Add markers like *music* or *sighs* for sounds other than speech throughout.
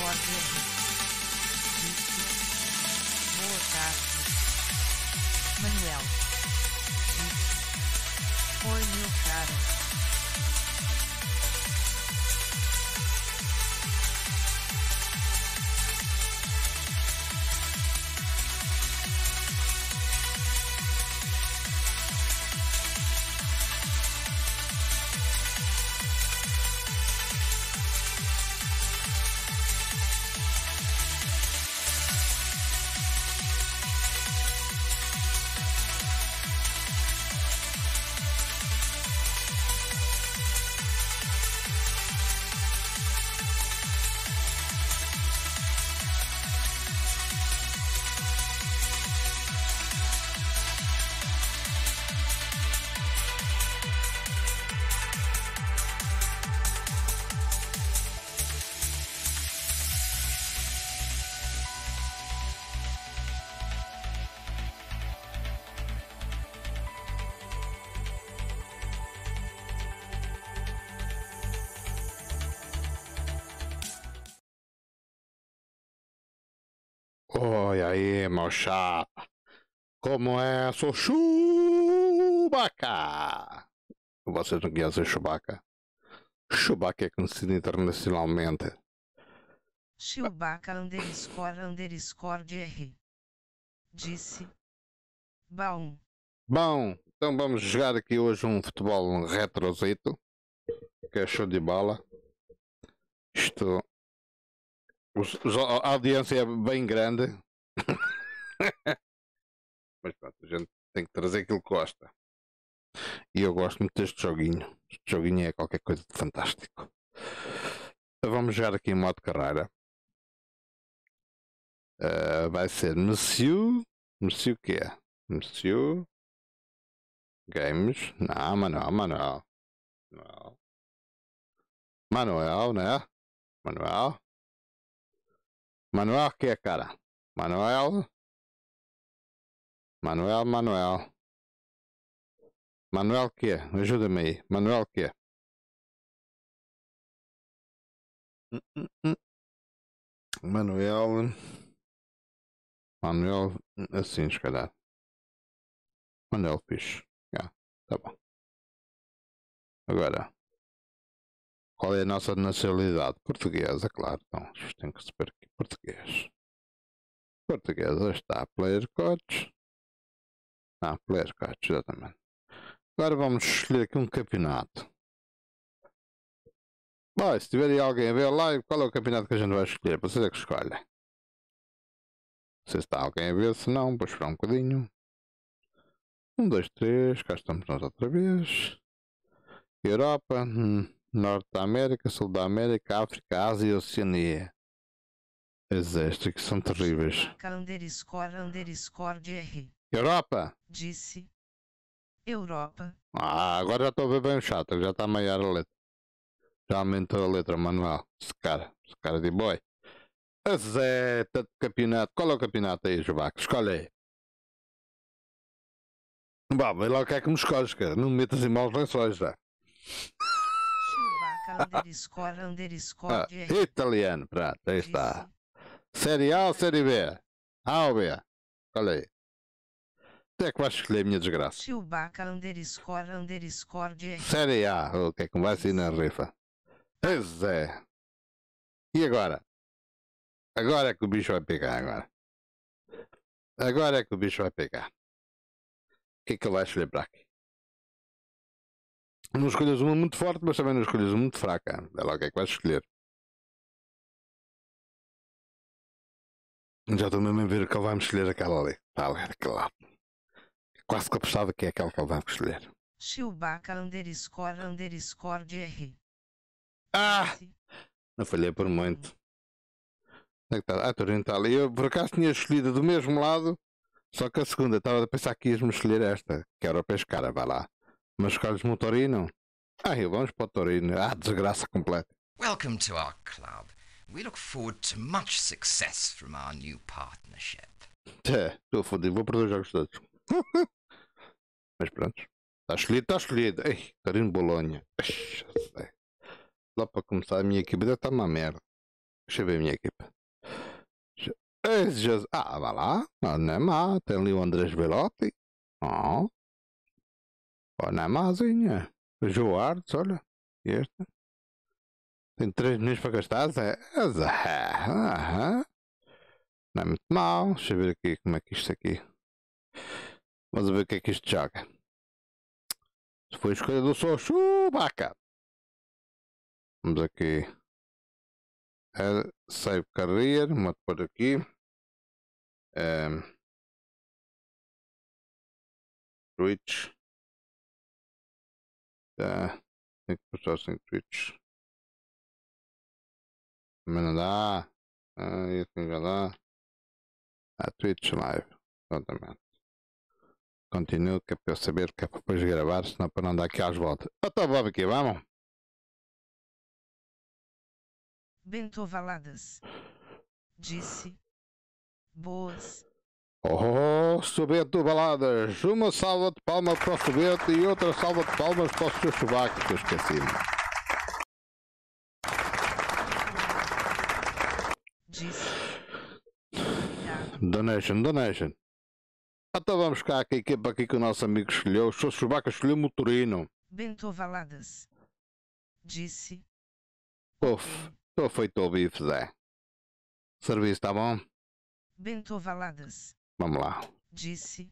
underscore underscore aí, meu chapa. Como é? Sou Chewbacca. Vocês não conhecem Chewbacca? Chewbacca é conhecido internacionalmente. Chewbacca underscore underscore DR. Disse. Bom. Bom, então vamos jogar aqui hoje um futebol retrozito. Que é show de bola. Isto a audiência é bem grande. Mas pronto, a gente tem que trazer aquilo que gosta. E eu gosto muito deste joguinho. Este joguinho é qualquer coisa de fantástico. Então vamos jogar aqui em modo carreira. Uh, vai ser Monsieur. Monsieur o quê? Monsieur. Games. Não, Manuel, Manuel. Manuel. Manuel, né? Manuel. Manuel que, cara? Manuel? Manuel, Manuel. Manuel que? Ajuda-me aí. Manuel que? Manuel. Manuel, assim, se calhar. Manuel Fixe. Yeah, tá bom. Agora. Qual é a nossa nacionalidade? Portuguesa, claro. Então, tem que saber aqui. Português. Portuguesa está. Player coach. Ah, coach, exatamente. Agora vamos escolher aqui um campeonato. Bom, se tiver alguém a ver lá, qual é o campeonato que a gente vai escolher? Vocês é que escolhem. Se está alguém a ver, se não, vou esperar um bocadinho. Um, dois, três, cá estamos nós outra vez. Europa. Hum. Norte da América, Sul da América, África, Ásia e Oceania. Estes que são terríveis. Underscore underscore DR. Europa? Disse. Europa. Ah, agora já estou a ver bem o chato, já está a maior a letra. Já aumentou a letra, Manuel. Esse cara, esse cara de boy. A Zeta de campeonato. Qual é o campeonato aí, Jovaco? Escolhe aí. Bom, vê lá o que é que me escolhes, cara. Não me metas em maus lençóis já underscore underscore ah, Italiano, pronto, aí está. Série A ou Série B? A ou B? Olha aí. É que vais escolher a minha desgraça. Chewbacca underscore underscore Série A, o que é que vai ser na rifa? Pois é. E agora? Agora é que o bicho vai pegar agora. Agora é que o bicho vai pegar. O que é que ele vai escolher para aqui? Não escolhas uma muito forte, mas também não escolhas uma muito fraca. É lá o que é que vais escolher. Já estou mesmo a ver que ele vai me escolher aquela ali. Está ali, daquele lado. Quase que apostava que é aquela que ele vai escolher. Chewbacca underscore underscore DR. Ah! Não falhei por muito. Onde é que está? Ah, estou oriental. Eu por acaso tinha escolhido do mesmo lado, só que a segunda estava a pensar que ias-me escolher esta, que era o pescara, vai lá. Mas escolhes um Torino? Ah, vamos para o Torino. Ah, desgraça completa. Welcome to our club. We look forward to much success from our new partnership. É, estou fodido. Vou perder os jogos todos. *laughs* Mas pronto. Está escolhido, está escolhido. Ei, Torino Bolonha. Lá para começar, a minha equipa estar uma merda. Deixa eu ver a minha equipa. Ah, vá lá. Não, é má. Tem ali o Andrés Belotti. Oh. Oh, não é mázinha. Artes, olha. E este. Tem 3 milhões para gastar. É. Aham. Não é muito mal. Deixa eu ver aqui como é que isto aqui. Vamos ver o que é que isto joga. Foi a escolha do Sou Chewbacca. Vamos aqui. É, save career. Vou pôr aqui. Ehm, Twitch. Tá. Tem que puxar sem Twitch. Também não dá. Ah, isso já dá. A Twitch Live. Exatamente. Continuo que é para eu saber que é para depois gravar, senão para não dar aqui às voltas. Então vamos aqui, vamos. Bento Valadas. Disse. Boas. Oh, Subeto Baladas. Uma salva de palmas para o Subeto e outra salva de palmas para o Sr. Chubaco, que eu esqueci-me. Disse. Donation, donation. Então vamos cá, que a equipa aqui que o nosso amigo escolheu. O Sr. Chubaco escolheu o Motorino. Bento Valadas. Disse. Uf, estou feito ao bife, Zé. Serviço, está bom? Bento Valadas. Vamos lá. Disse.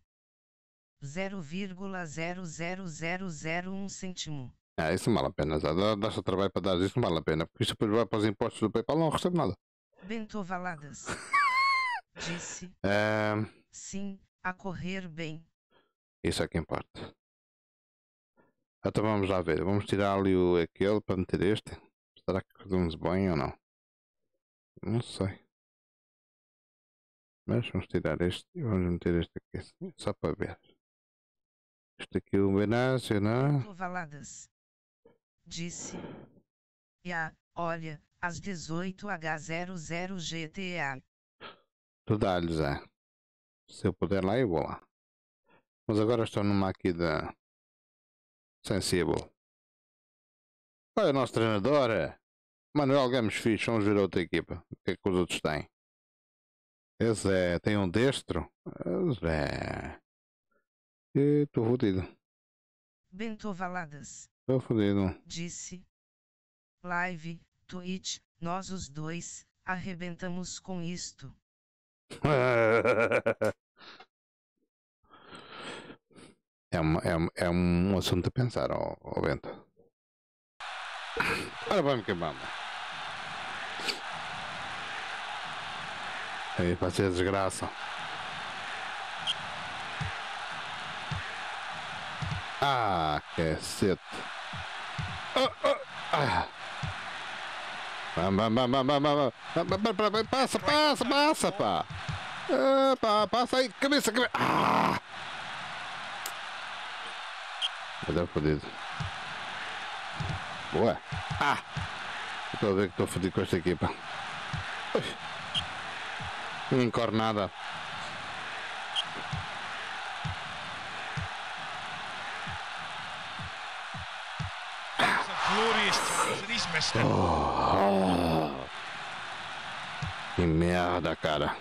0,00001 cêntimo. É, isso não vale a pena, Zé. Dá- Dá-se trabalho para dar isso, não vale a pena. Porque isto depois vai para os impostos do PayPal, não recebe nada. Bento Valadas. *laughs* Disse. É, Sim, a correr bem. isso é que importa. Então vamos lá ver. Vamos tirar ali o, aquele para meter este. Será que fazemos bem ou não? Não sei. Mas vamos tirar este e vamos meter este aqui. assim, Só para ver. Este aqui é o Benácio, não? Bento Valadas. Disse. Ya, olha, às 18h00 GTA. Tu dá-lhe, Zé. Se eu puder lá, eu vou lá. Mas agora estou numa aqui da Sensível. Olha o nosso treinador. é Manuel Gomes Fixe. Vamos ver outra equipa. O que é que os outros têm? Esse é. Tem um destro? Esse é. Estou fodido. Bento Valadas. Estou fodido. Disse. Live, Twitch, nós os dois, arrebentamos com isto. *laughs* É, uma, é, é um assunto a pensar, ó, ó Bento. Ora vamos que vamos. Aí vai ser desgraça. Ah, cacete. Oh, oh, ah. Vamos, vamos, vamos, vamos, vamos. Vamos, vamos, vamos, Passa, passa, passa, pá. Ah, pá, passa aí, cabeça, cabeça. Ah! Vai dar fodido. Boa. Ah! Estou a ver que estou fodido com esta equipa. Ui. Não encorre nada. Oh, que merda, cara.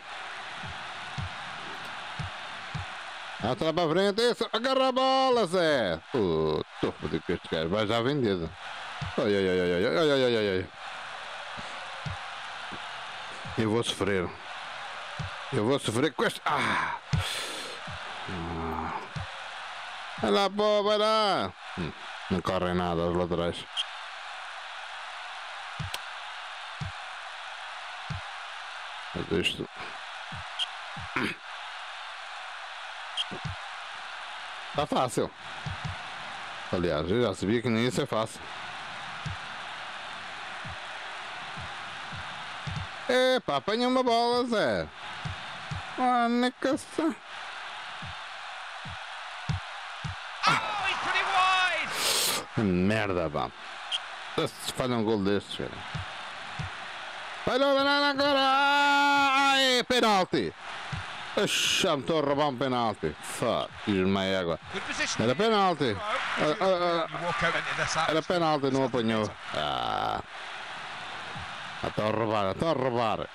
Atrás para frente, isso. Agarra a bola, Zé. O topo de Cristo, cara. Vai já vendido. Ai, ai, ai, ai, ai, ai, ai, ai. Eu vou sofrer. Eu vou sofrer com este. Ah! ah! Vai lá, pô, vai lá! Hum, não corre nada os laterais. Mas isto. Tá fácil. Aliás, eu já sabia que nem isso é fácil. Epa, apanha uma bola, Zé. Ah, wide. Merda, pá. Se falha um gol destes, cara. Vai dominar agora! Ai, penalti! Sh, estão a roubar um penalti. Fuck, água! Era penalti. Ah, ah, ah. Era penalti, não apanhou. Ah. Até a roubar, até a roubar.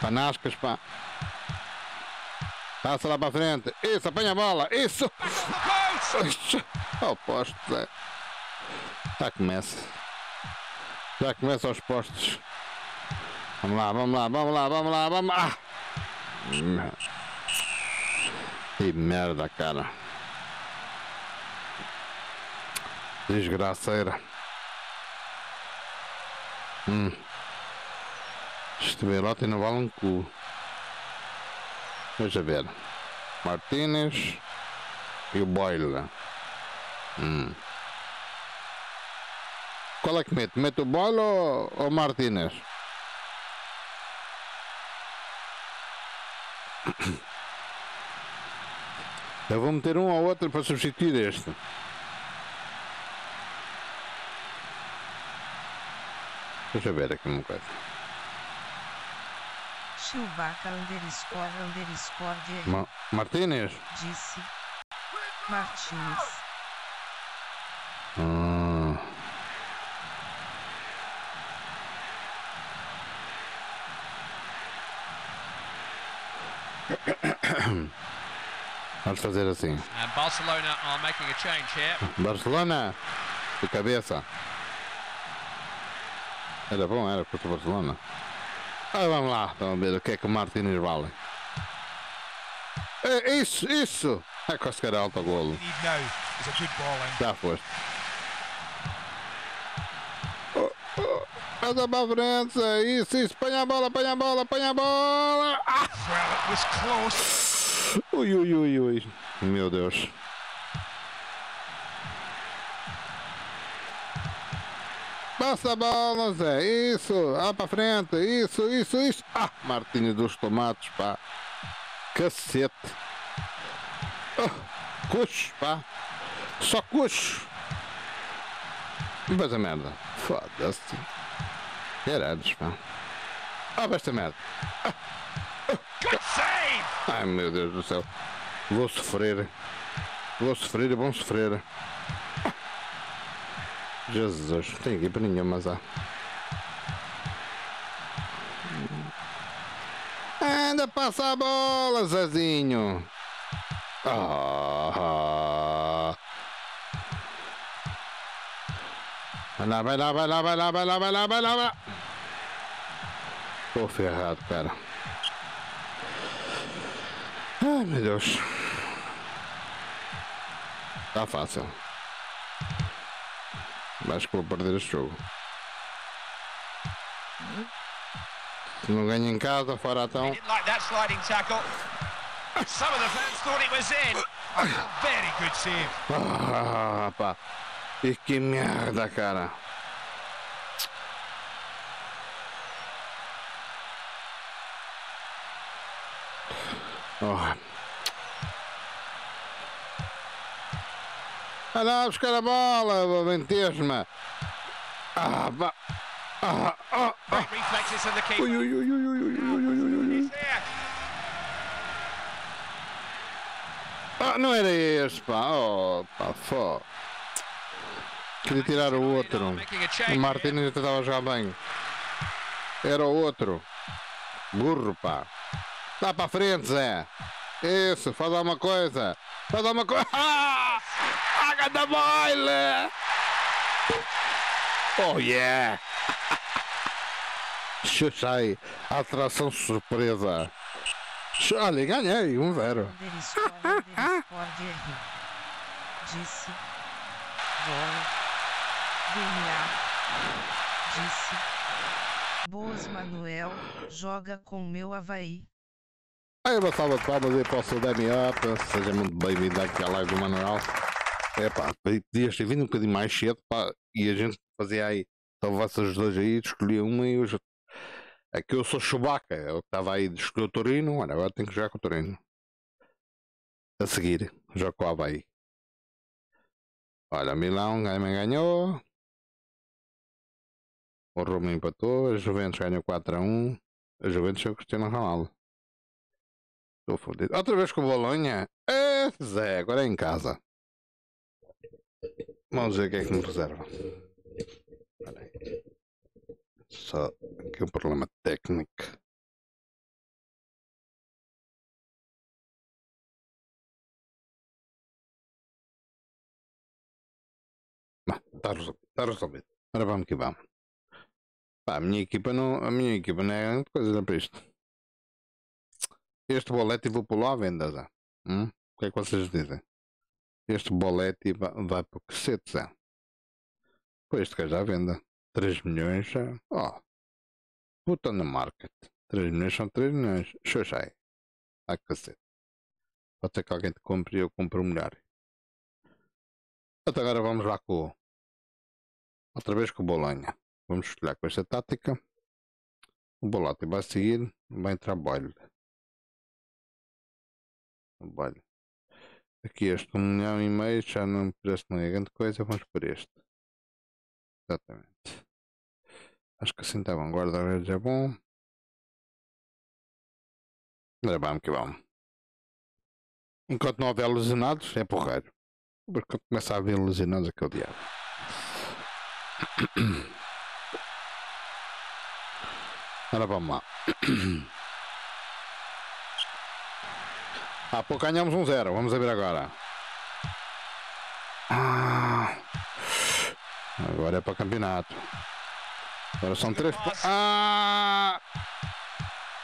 Panascas, pá. Passa lá para frente. Isso, apanha a bola. Isso. Ao oh, posto, Já começa. Já começa aos postos. Vamos lá, vamos lá, vamos lá, vamos lá, vamos lá. Hum. Que merda, cara. Desgraceira. Hum. Este Belote não vale um cu. Ver. Martínez e o Boyle. Hum. Qual é que mete? Mete o Boyle ou o Martínez? Eu vou meter um ou outro para substituir este. Deixa eu ver aqui uma coisa. Chewbacca underscore underscore DR. Ma Martínez? Disse. Martins. Ah. *coughs* Vamos fazer assim. And Barcelona are making a change here. Barcelona, de cabeça. Era bom, era contra o Barcelona. Ah, vamos lá, vamos ver o que é que o Martínez vale. É, isso, isso! É conseguir alto golo. Need now is a good ball in. Já foste. Oh, oh, Passa para a frente, é isso, isso, apanha a bola, apanha a bola, apanha a bola! Ah! Well, it was close. Ui, ui, ui, ui. Meu Deus. Passa a bola, Zé. Isso. Ah, para frente. Isso, isso, isso. Ah, Martínez dos tomates, pá. Cacete. Oh, coxo, pá. Só coxo. A merda. Foda-se. Caralhos, pá. Ah, esta merda. Save! Ai meu Deus do céu. Vou sofrer. Vou sofrer e vão sofrer. Jesus, não tem equipa nenhuma, mas há. Anda, passa a bola, Zezinho. Ah. Vai lá, vai lá, vai lá, vai lá, vai lá, vai lá, vai lá. Tô ferrado, cara. Ai, meu Deus. Tá fácil. Acho que vou perder este jogo. Se não ganho em casa, fora então. Some of the fans thought it was in. Very good save. Ah, pá. E que merda, cara. Oh. Vai lá buscar a bola, ventesma. Ah, pá. Ah, ah, ah. Ui, ui, ui, ui, ui, ui, ui, ui, ui. Ah, não era este, pá. Oh, pá, fó. Queria tirar o outro. O. Martínez até estava a jogar bem. Era o outro. Burro, pá. Dá para frente, Zé. Isso, faz alguma coisa. Faz alguma coisa. *laughs* Ah! Haga da baile! Oh, yeah! *laughs* Xuxa aí. Atração surpresa. Olha, ganhei. Um zero. Underscore underscore DR. Disse. Bola. DNA. Disse. Boas Manuel, joga com meu Havaí. Aí uma salva de palmas aí para o seu Up. Seja muito bem-vindo aqui à live do Manuel. É pá, podias ter vindo um bocadinho mais cedo pá, e a gente fazia aí. Então vocês dois aí, escolhia uma e eu já. É que eu sou Chewbacca, que estava aí de escolher o Torino. Olha, agora tenho que jogar com o Torino. A seguir, jogo com o Havaí. Olha, Milão ganhou. O Roma empatou. A Juventus ganhou 4 a 1. A Juventus é o Cristiano Ronaldo. Estou fodido. Outra vez com o Bolonha? É, Zé, agora é em casa. Vamos ver o que é que me reserva. Só aqui um problema técnico. Está resolvido. Está resolvido. Ora vamos que vamos. Pá, a minha equipa não, a minha equipa não é coisa para isto. Este bolete vou pô-lo à venda, Zé. Hum? O que é que vocês dizem? Este bolete vai, vai para o cacete, Zé. Pois este gajo à venda. 3 milhões. Ó. Puta no market. 3 milhões são 3 milhões. Xoxai. Ah, cacete. Pode ser que alguém te compre e eu compre o melhor. Até agora vamos lá com. Outra vez com o Bolonha. Vamos escolher com esta tática. O Bolote vai seguir. Vai entrar. Boyle. Aqui este 1 um milhão e meio já não parece não é grande coisa. Vamos por este. Exatamente. Acho que assim está bom. Guarda-redes é bom. Agora vamos que vamos. Enquanto não houver lesionados, é porreiro. Porque começa a haver é que o diabo. *coughs* Ora vamos lá. *coughs* Há pouco ganhamos um zero. Vamos ver agora. Ah, agora é para campeonato. Agora são três. Ah!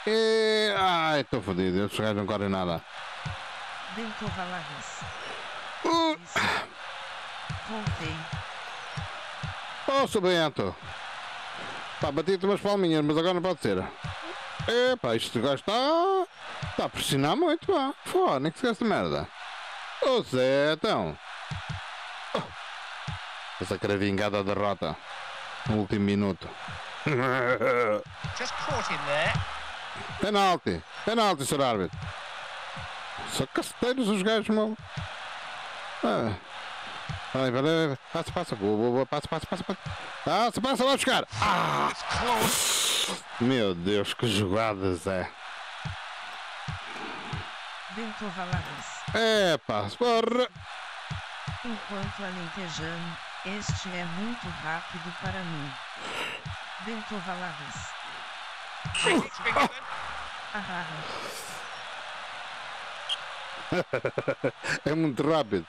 E... Ai, estou fodido. Estes gajos não correm nada. Uh! Voltei. Oh, seu Bento. Pá, bati-te umas palminhas, mas agora não pode ser. Epá, isto gajo está. Está a pressionar muito, pá. Nem que se gasta merda. Ô Zé, então. Oh. Essa querer vingar da derrota. No último minuto. *laughs* Just caught him there. Penalti. Penalti, Sr. Árbitro. Só caceteiros os gajos, mal. Ah. Vai, vai, vai. Passa, passa. Boa, boa, boa. Passa, passa, passa. Passa, passa, passa vai buscar. Ah! Meu Deus, que jogadas é. Bento Valaris. É. Porra. Enquanto alentejano, este é muito rápido para mim. Bento. Ah, É muito rápido.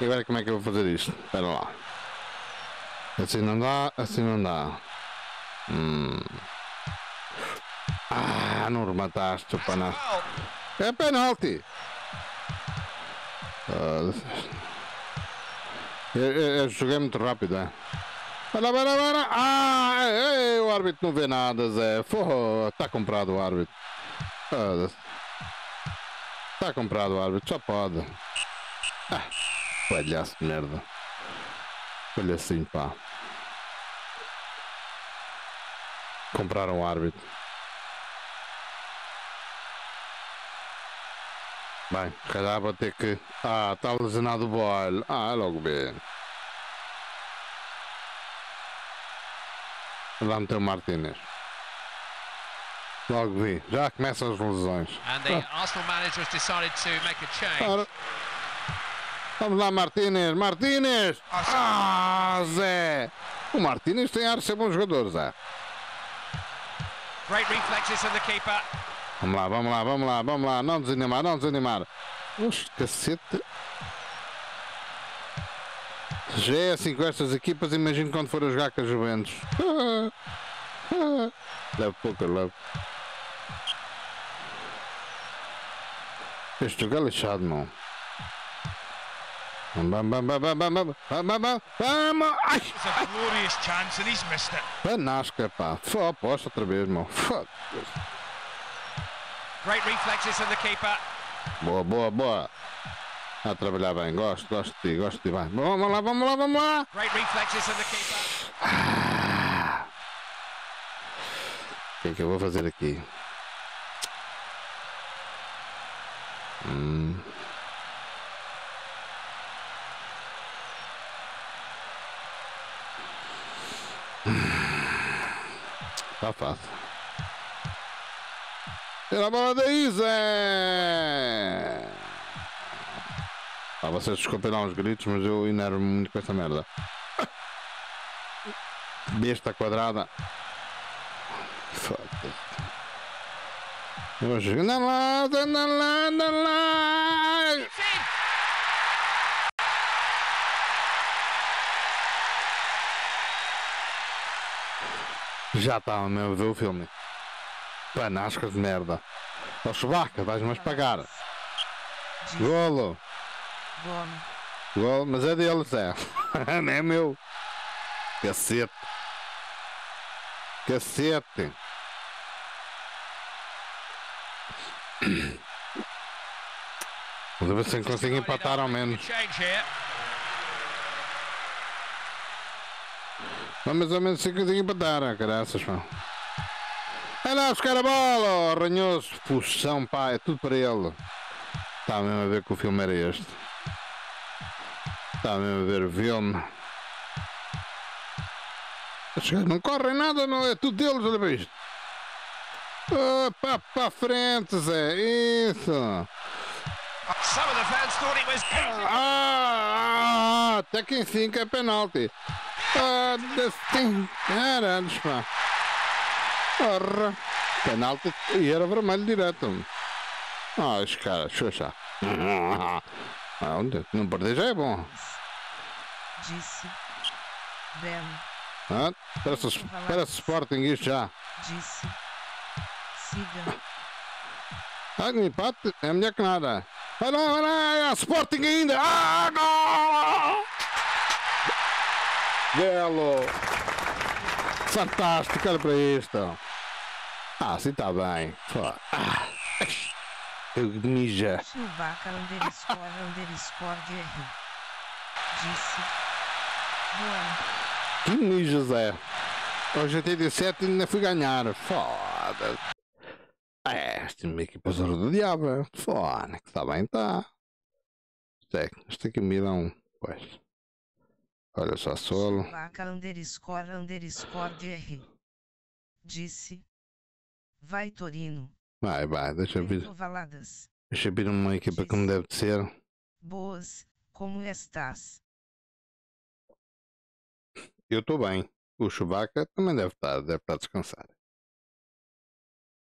E agora como é que eu vou fazer isto? Espera lá. Assim não dá, assim não dá. Hum. Ah, não remataste. Well, É penalti. Ah, eu, eu, eu joguei muito rápido, é? Para, para, para. Ah, ei, ei, o árbitro não vê nada, Zé. Está comprado o árbitro. Está comprado o árbitro, só pode. Ah, palhaço de merda. Olha assim, pá. Compraram o árbitro. Bem, calhar vou ter que. Ah, está lesionado o boile. Ah, logo bem. Lá meteu o Martínez. Logo vi. Já começam as lesões. And the Arsenal manager has decided to make a change. Ora. Vamos lá, Martínez. Martínez! Ah, Zé! O Martínez tem ar de ser bom jogador, Zé. great reflexes from the keeper. Vamos lá, vamos lá, vamos lá, vamos lá. Não desanimar, não desanimar. Oxe, cacete. Já é assim com estas equipas, imagino quando for a jogar com a Juventus. Leve pouco, leve. Este jogo é lixado, não. Vamos, vamos, vamos, vamos, vamos, vamos, vamos, vamos. Ai! It's a glorious chance and he's missed it. Panasca, pá. Fó, aposta outra vez, meu. Fó. Great reflexes from the keeper. Boa, boa, boa. A trabalhar bem, gosto, gosto de ti, gosto de ti. Vai. Vamos lá, vamos lá, vamos lá. Great reflexes from the keeper. O que é que eu vou fazer aqui? Hum. Tá fácil. Tira a bola daí, Zé! Ah, vocês desculpem lá uns gritos, mas eu enervo-me muito com essa merda. Besta quadrada. Foda-se. Hoje, anda lá, anda lá, anda lá! Já mesmo a ver o filme. Panasca de merda. Ó Chewbacca, vais-me pagar. Disse Golo. Gomes. Golo, mas é deles, é. *laughs* Não é meu. Cacete. Cacete. Vamos ver se consigo empatar ao menos. Vamos ao menos se consigo empatar, ah, caraças, É lá buscar a bola, ó, ranhoso. Puxão, pá, é tudo para ele. Está mesmo a ver que o filme era este. Está mesmo a ver o filme. Não correm nada, não é tudo deles, olha para isto. Opa, para a frente, Zé, isso. Was. Ah, ah, até que enfim que é penalti. Ah, assim, caralho, pá. Porra. Penalti e era vermelho direto. Ah, os caras, xuxa. Ah, onde? Não perder já é bom. Disse. Ben. Ah, parece, parece Sporting isto já. Disse. Siga. Ah, no empate é melhor que nada. Vai lá, vai lá, é Sporting ainda. Ah, gol! Belo! Fantástico, olha para isto. Ah, assim está bem. Pô, Ah, eu mija. Chewbacca underscore underscore DR. Disse. Boa. Que mija, Zé. Aos 87 ainda fui ganhar. Foda. É, esta é uma equipa zona do diabo. Foda, que está bem, está. Isto, é, isto aqui me dá um. Pois. Olha só, solo. Chewbacca underscore underscore DR. Disse. Vai Torino. Vai, vai, deixa eu vir. Ventovaladas. Deixa eu vir uma equipa como deve de ser. Boas. Como estás? Eu estou bem. O Chewbacca também deve estar, deve estar a descansar.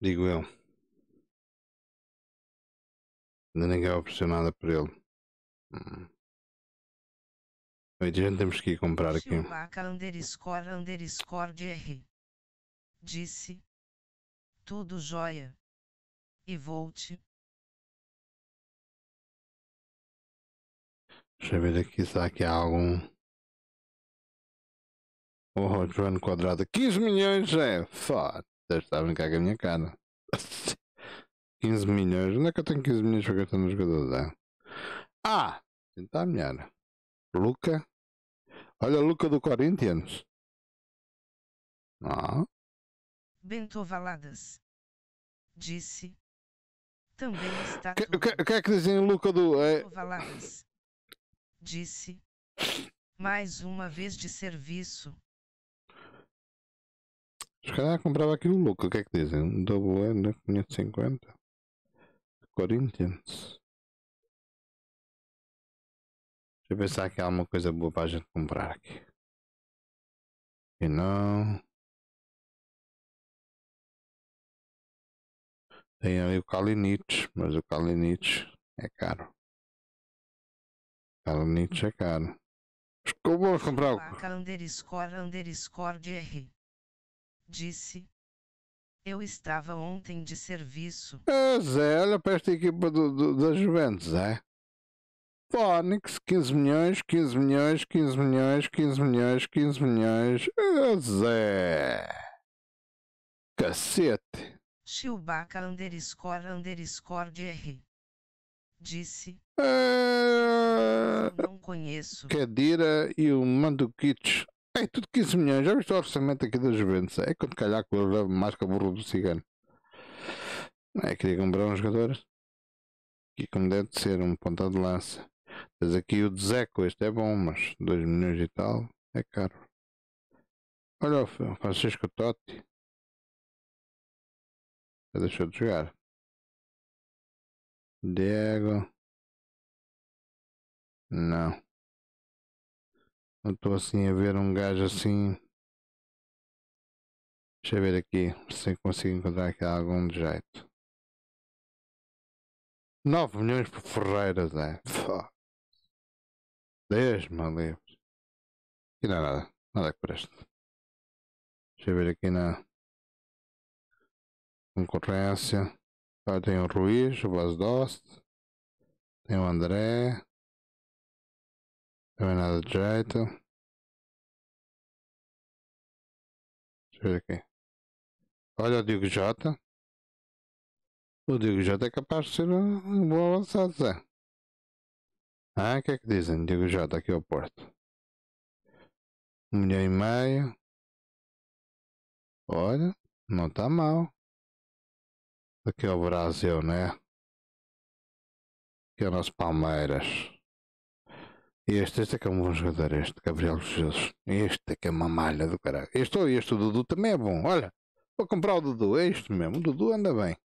Digo eu. Ainda ninguém ofereceu nada por ele. Hum. Gente temos que ir comprar aqui. Chewbacca underscore underscore DR. Disse. Tudo jóia. E volte. Deixa eu ver aqui se há aqui algum. Oh, Joano Quadrado. 15 milhões é. Foda. Estar a brincar com a minha cara. *laughs* 15 milhões. Onde é que eu tenho 15 milhões para gastar nos jogadores? É? Ah! Tentar melhor. Luca. Olha, Luca do Corinthians. Ah, Bentovaladas. Disse. Também está o que, que, que é que dizem Luca do. É, Bentovaladas. Disse. Mais uma vez de serviço. se calhar comprava aqui o Luca. O que é que dizem? Double N 550. Corinthians. Deixa eu ver se há aqui alguma coisa boa para a gente comprar aqui. E não. Tem ali o Kalinic, mas o Kalinic é caro. Kalinic é caro. Como Vamos comprar o. Chewbacca underscore underscore DR. Disse. Eu estava ontem de serviço. É, Zé, olha para esta equipa do, do, da Juventus, é? Fónix, 15 milhões, 15 milhões, 15 milhões, 15 milhões, 15 milhões. É, Zé. Cacete. Chewbacca underscore underscore DR. Disse. É... Não conheço. Cadira e o Mandukic. É tudo 15 milhões. Já viste o orçamento aqui da Juventus? É quando calhar que eu levo mais que a burro do cigano. É, queria comprar uns jogadores. Aqui como deve de ser, um ponta de lança. Tens aqui o Dzeko, este é bom, mas 2 milhões e tal é caro. Olha o Francisco Totti. Já deixou de jogar. Diego. Não. Não estou assim a ver um gajo assim. Deixa eu ver aqui se consigo encontrar aqui algum jeito. 9 milhões por Ferreiras, é. 10 mil livros. Aqui não é nada. Nada que preste. Deixa eu ver aqui na concorrência. Agora tem o Ruiz, o Bas Dost. Tem o André. Também nada de jeito. Deixa eu ver aqui. Olha o Diego Jota. O Diego Jota é capaz de ser um bom avançado, Zé. Ah, o que é que dizem? Diego Jota aqui ao Porto. Um milhão e meio. Olha, não está mal. Aqui é o Brasil, né? Aqui é o nosso Palmeiras. Este, este é que é um bom jogador, este, Gabriel Jesus. Este é que é uma malha do caralho. Este ou este, o Dudu também é bom. Olha, vou comprar o Dudu, é isto mesmo. O Dudu anda bem.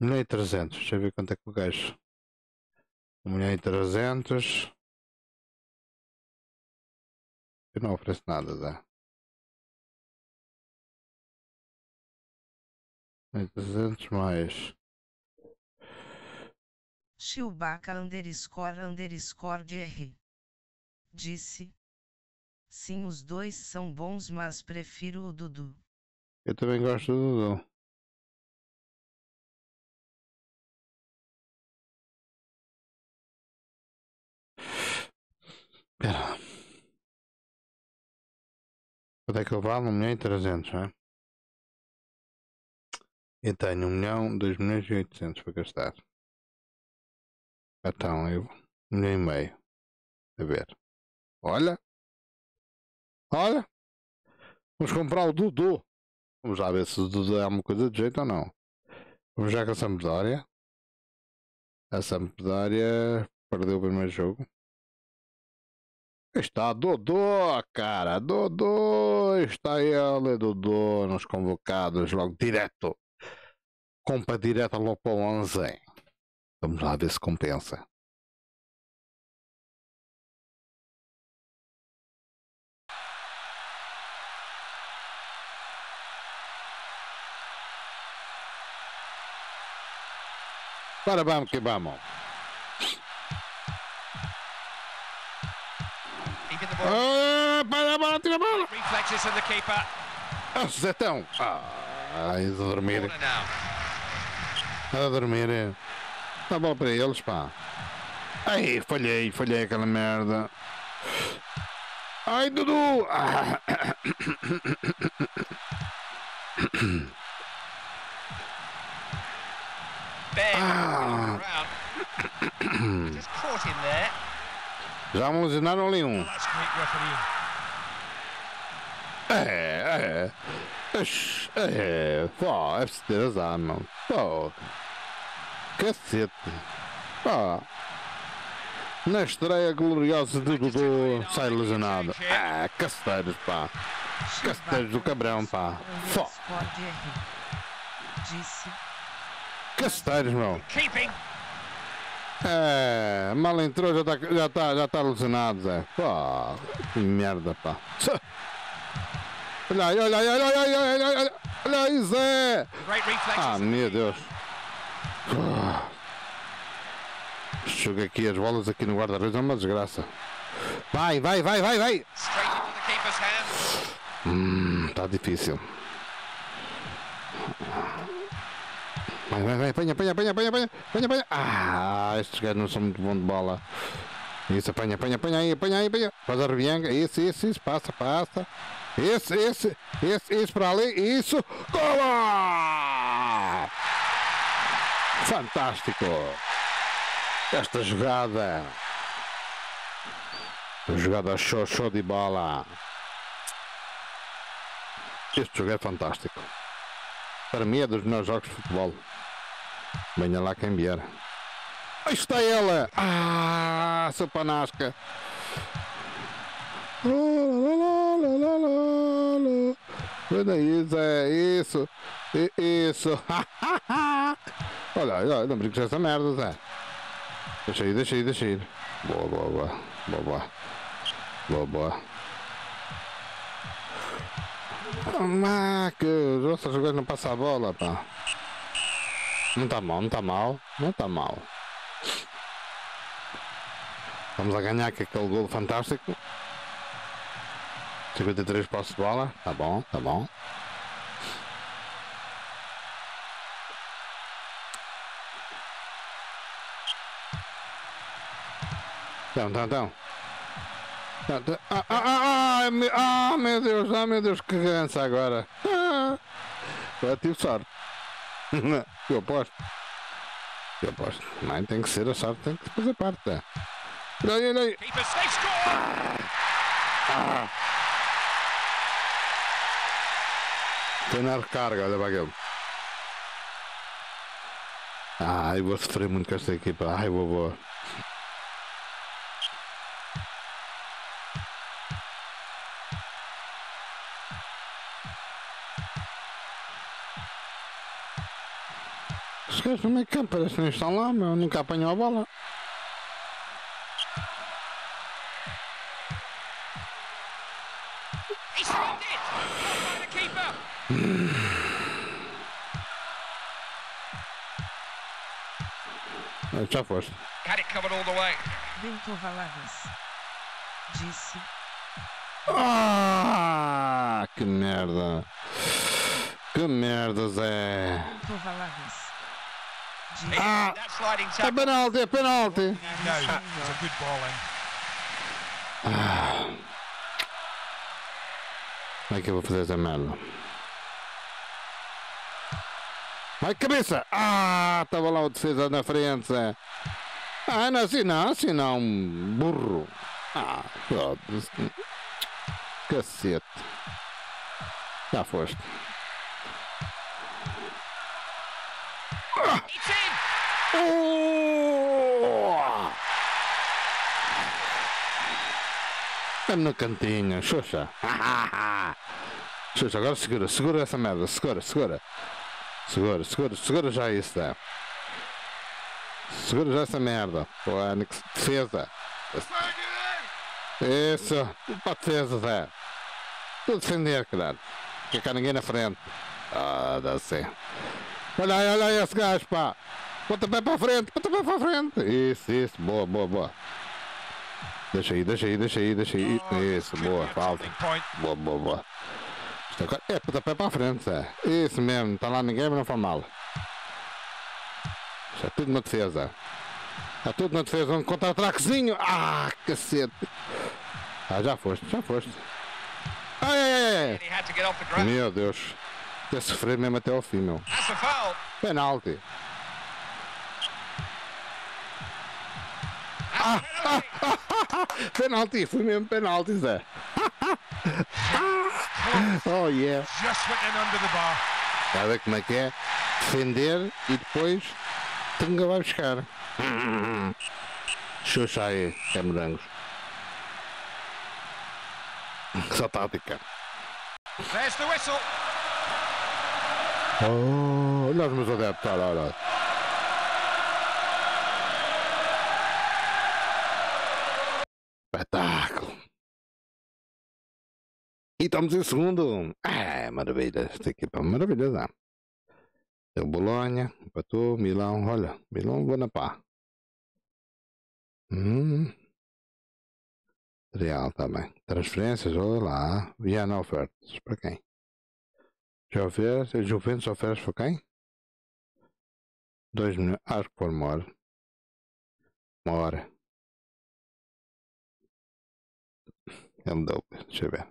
1 milhão e 300. Deixa eu ver quanto é que o gajo. 1 milhão e 300. Eu não ofereço nada, dá. 300 mais. Chewbacca underscore underscore R. Disse. Sim, os dois são bons, mas prefiro o Dudu. Eu também gosto do Dudu. Espera. Quanto é que eu valo? 1 milhão e 300, não é? Eu tenho 1 milhão, 2 milhões e 800 para gastar. Então, eu. 1 milhão e meio. A ver. Olha. Olha. Vamos comprar o Dudu. Vamos lá ver se o Dudu é alguma coisa de jeito ou não. Vamos já com a Sampdoria. A Sampdoria perdeu o primeiro jogo. Está Dodô, cara. Dodô. Está ele, Dodô, nos convocados logo direto. Compra direta logo para o 11. Vamos lá ver se compensa. Para vamos que vamos. Ah, para a bola, tira a bola. Reflexes from the keeper. Ah, Zetão. Ah, dormir. A dormir. Dá a bola para eles, pá. Ai, falhei, falhei aquela merda. Ai, Dudu! Ah. Já me lesionaram ali um. É, é. É, pô, é azar, meu. Pô. Cacete. Pô. Na estreia gloriosa do Dudu sai lesionado. Ah, caceteiros, pá. Caceteiros do cabrão, pá. Fó. Caceteiros, meu. É, mal entrou, já está já tá, já tá lesionado, Zé. Pô, que merda, pá. Olha aí, olha aí, olha aí, olha aí, olha aí, olha aí, Zé. Ah, meu Deus. Jogo aqui as bolas aqui no guarda-redes, é uma desgraça. Vai, vai, vai, vai, vai. Hum, tá difícil. Vai, vai, vai, apanha, apanha, apanha, apanha, apanha, apanha, apanha. Ah, estes gajos não são muito bons de bola. Isso, apanha, apanha, apanha aí, apanha aí, apanha. Faz a revianga, isso, isso, isso, passa, passa. Esse, esse, esse, isso para ali, isso. Gola! Fantástico! Esta jogada. Jogada show, show de bola. Este jogo é fantástico. Para mim é dos melhores jogos de futebol. Venha lá quem vier. Aí está ela! Ah, seu panasca! Olha aí, Zé, isso, i- isso. *laughs* Olha, olha, não brinques essa merda, Zé. Deixa ir, deixa ir, deixa ir. Boa, boa, boa. Boa, boa. Boa, boa. Ah, Marcos, outras jogadores não passam a bola, pá. Não está mal, não está mal. Não está mal. Vamos a ganhar aquele gol fantástico. 53 postos de bola. Tá bom, tá bom. Então, então, então. Ah, ah, ah, ah, meu, ah, meu Deus, ah, meu Deus, que gança agora. Ah, eu tive sorte. *laughs* Eu aposto. Eu aposto. Não, tem que ser a sorte, tem que fazer parte. é. Olha aí, olha aí. They score! Foi na recarga, olha para aquele. Ai, vou sofrer muito com esta equipa. Ai, vou, vou. Gajos no meio campo parece que não estão lá, meu. Nunca apanham a bola. Ah, Já foste. Had it covered all the way. Bento Valares. Disse, Ah, que merda. Que merda, Zé. He Disse, Ah. É penalti, é penalti. No, it's a good ball in. Como é que eu vou fazer essa merda? Vai cabeça! Ah, estava lá o defesa na frente. Ah, não, assim não, assim não, burro. Ah, foda-se. Cacete. Já foste. É no cantinho, Xuxa. *laughs* Xuxa, agora segura, segura essa merda, segura, segura. Segura, segura, segura já isso, Zé. Segura já essa merda. Pô, Anix, defesa. Isso, para defesa, Zé. Tu defender, caralho. Fica ninguém na frente. Ah, dá sim. Olha aí, olha aí esse gajo, pá. Pontapé para a frente, pontapé para a frente. Isso, isso, boa, boa, boa. Deixa aí, deixa aí, deixa aí, deixa aí. Isso, boa, falta. Boa, boa, boa. É pontapé para a frente, é. Isso mesmo, não está lá ninguém, mas não faz mal. Isto é tudo na defesa. É tudo na defesa, um contra-ataquezinho. Ah, cacete. Ah, já foste, já foste. Ai, ai, ai. Meu Deus. Quer sofrer mesmo até ao fim, meu. A. Penalti. A penalty. *laughs* Penalti, fui mesmo penalti, Zé. *laughs* oh yeah. Bar. Vai ver como é que é? Defender e depois Tunga vai buscar. *laughs* Xuxa aí, é morangos. Só tática. There's the whistle. Olha os meus adeptos, olha, olha. Espetáculo. E estamos em segundo. Ah, maravilha. Esta equipa é maravilhosa. Deu Bolonha, empatou, Milão. Olha, Milão vou na pá. Hum. Real também. Transferências, olha lá. Viana ofertas. Para quem? Oferece, Juventus oferece para quem? 2 milhões. Acho que for uma hora. Uma hora. Ele deu. Deixa eu ver.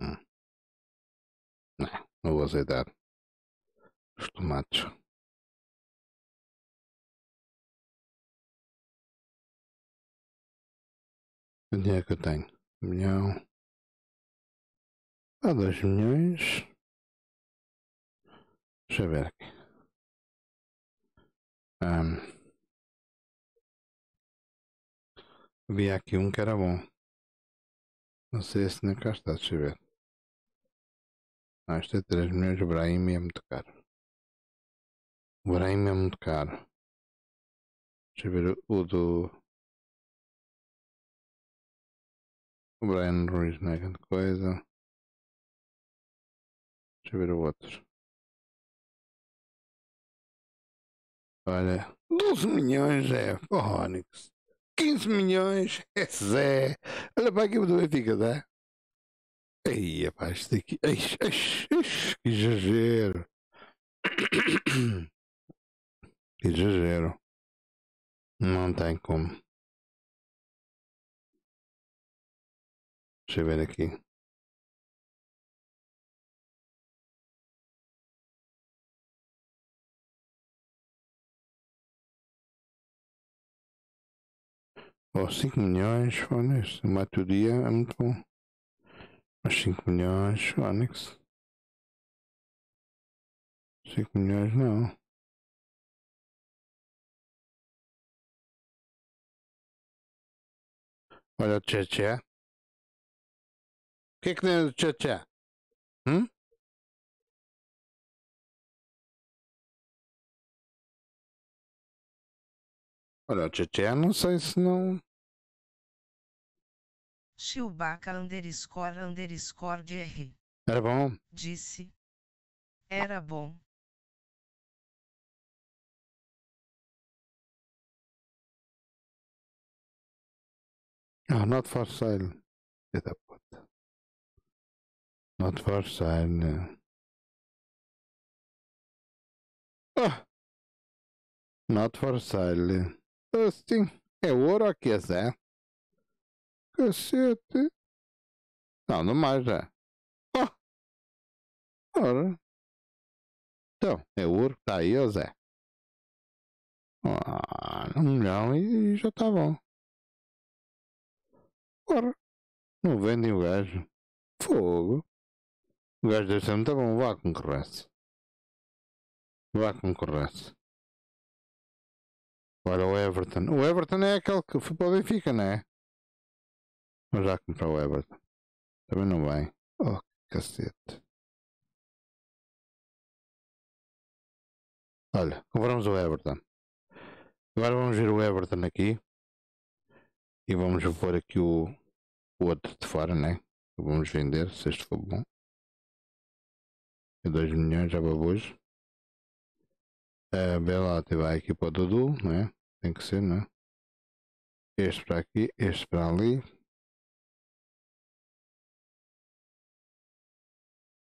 Hum. Não, não vou aceitar. Os tomates. Quanto dinheiro que eu tenho? Um milhão. Há dois milhões. Deixa eu ver aqui. Ahm. Havia aqui um que era bom. Não sei se nem cá está, deixa eu ver. Ah, isto é 3 milhões, o Brahim é muito caro. O Brahim é muito caro. Deixa eu ver o do. O Brian Ruiz não é grande coisa. Deixa eu ver o outro. Olha, 12 milhões é Onyx. 15 milhões é Zé. Olha para aqui o do Benfica, dá? Aí, rapaz, isto aqui. Eish, eish, eish, que exagero. *coughs* Que exagero. Não tem como. Deixa eu ver aqui. Oh, 5 milhões, Fónix. Mate o dia, é muito bom. Mas 5 milhões, Fónix. 5 milhões não. Olha o tchê-tchê. O que é que tem o tchê-tchê? Hum? Olha o não sei se não... Chewbacca underscore underscore DR. Era bom. Disse. Era bom. Ah, not for sale. Puta. Not for sale. Ah! Not for sale. Assim, é ouro aqui, Zé. Cacete. Não, não mais, Zé. Ah! Ora. Então, é ouro que tá aí, ó, Zé. Ah, um milhão e já tá bom. Ora, não vendem o gajo. Fogo. O gajo deve ser muito bom. Vá à concorrência. Vá à concorrência. Olha o Everton. O Everton é aquele que foi para o Benfica, não é? Vou já comprar o Everton. Também não vai. Oh, cacete. Olha, compramos o Everton. Agora vamos ver o Everton aqui. E vamos pôr aqui o, o outro de fora, né? Vamos vender, se este for bom. É 2 milhões já babos. A Belate vai aqui para o Dudu, né? Tem que ser, né? Este para aqui, este para ali.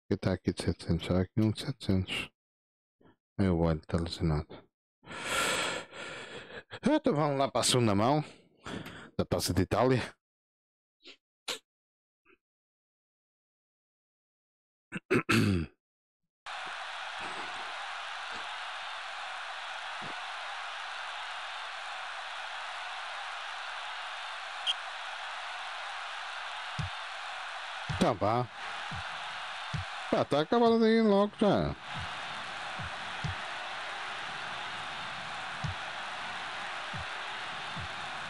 Que está aqui de 700, há aqui um de 700. Aí o óleo está lesionado. Então vamos lá para a segunda mão da Taça de Itália. *clears throat* Tá, pá. Já tá acabando aí logo já.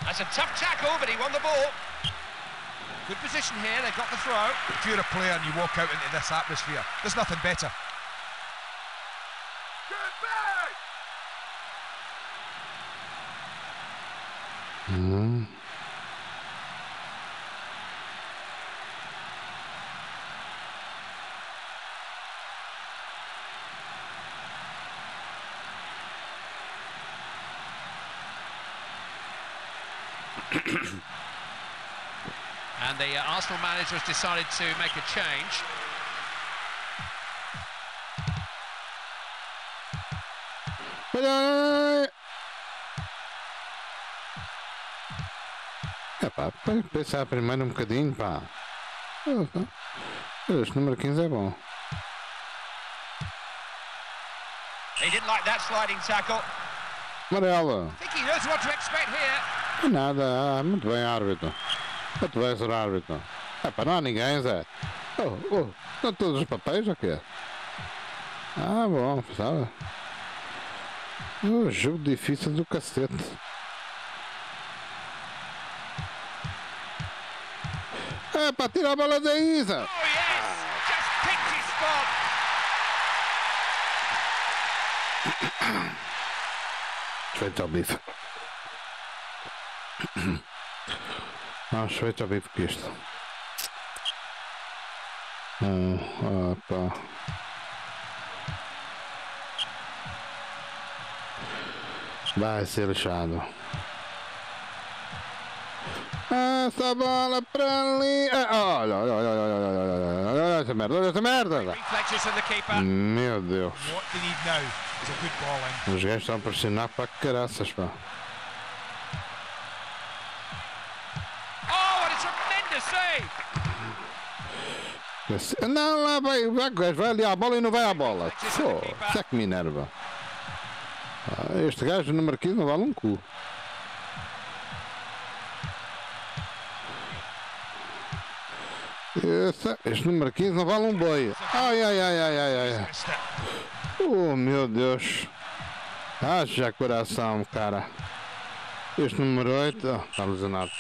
That's a tough tackle, but he won the ball. Good position here, they got the throw. If you're a player and you walk out into this atmosphere, there's nothing better. Hum. *coughs* And the uh, Arsenal manager has decided to make a change. Olha! É pá, para pensar primeiro um bocadinho, pá. Este número 15 é bom. He didn't like that sliding tackle. Amarelo. I think he knows what to expect here. É Nada, ah, muito bem, árbitro. Muito bem, senhor árbitro. É pá, não há ninguém, Zé. Oh, oh, estão todos os papéis ou quê? Ah, bom, sabe? Oh, jogo difícil do cacete. É para tirar a bola daí, Zé. Oh, yes! Just picked his spot. Feito ao bife. Mais feito ao bife que isto. Opa. Vai ser lixado. Essa bola para ali. Ah, olha, olha, olha, olha, olha, olha, olha, olha, olha essa merda, olha essa merda. Meu Deus. In. Os gajos estão a pressionar para caraças, pá. Não, lá vai, vai, vai ali à bola e não vai à bola. Pô, isso é que me enerva. Ah, Este gajo no Marquês não vale um cu. Esse, este número 15 não vale um boi. Ai, ai, ai, ai, ai, ai. Oh, meu Deus. Haja coração, cara. Este número 8, oh, está lesionado.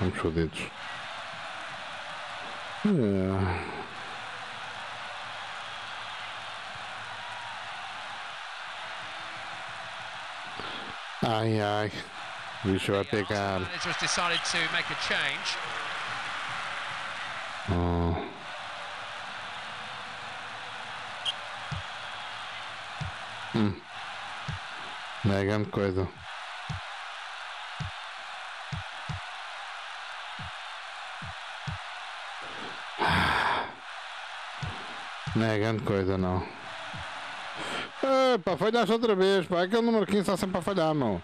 I'm sure that's... Yeah. Aye, aye. take vai pegar. Manager's decided to make a change. Oh. Hmm. Megan coisa. Não é grande coisa, não. Epa, falhaste outra vez, pá. Aquele número 15 está sempre a falhar, meu.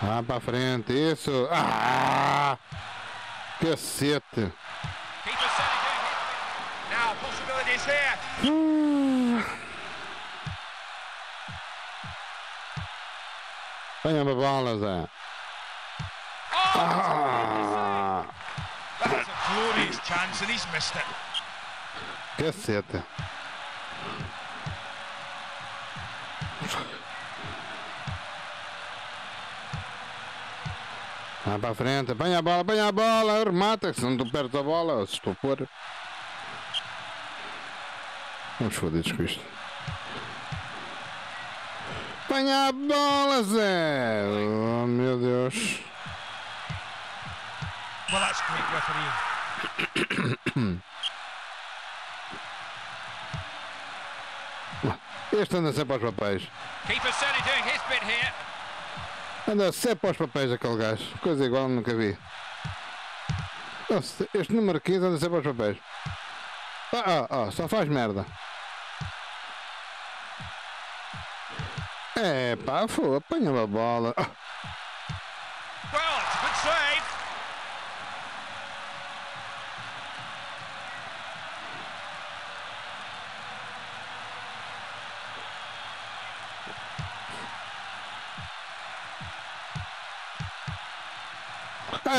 Ah, para frente, isso. Ah! Cacete. Now, possibilities here. Hum. Venha uma bola, Zé. Ah! That was a glorious chance and he's missed it. Cacete. Vai para frente, apanha a bola, apanha a bola, remata, se não tu perdes a bola, se estou a pôr. Vamos fodidos com isto. Apanha a bola, Zé! Oh meu Deus. Well, that's great refereeing. Este anda sempre aos papéis. Anda sempre aos papéis aquele gajo. Coisa igual nunca vi. Nossa, Este número 15 anda sempre aos papéis. Ah, ah, ah, só faz merda. É pá, foi, apanha uma bola. Ah, Well, it's a good save.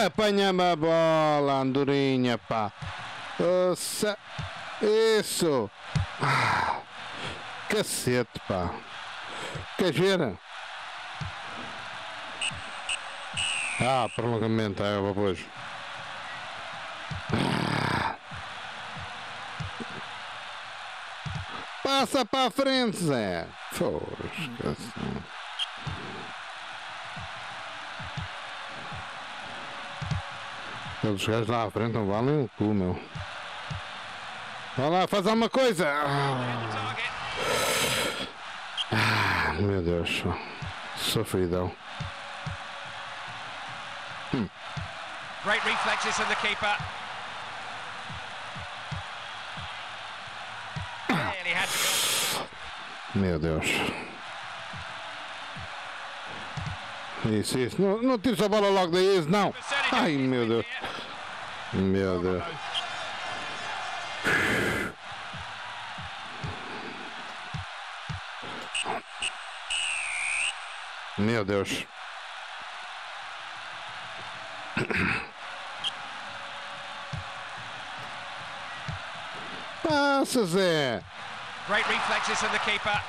Apanha-me a bola, andorinha, pá. Nossa, isso. Ah, cacete, pá. Queres ver? Ah, prolongamento, é, eu vou Passa para a frente, Zé. Fosca. Aqueles gajos lá à frente não valem o cu, meu. Vai lá, faz alguma coisa. Ah, meu Deus. Sofridão. Great reflexes from the keeper. Meu Deus. Isso, isso. Não, não tires a bola logo daí, não. Ai, meu Deus. Meu Deus. Meu Deus. Passa, Zé. Great reflexes from the keeper.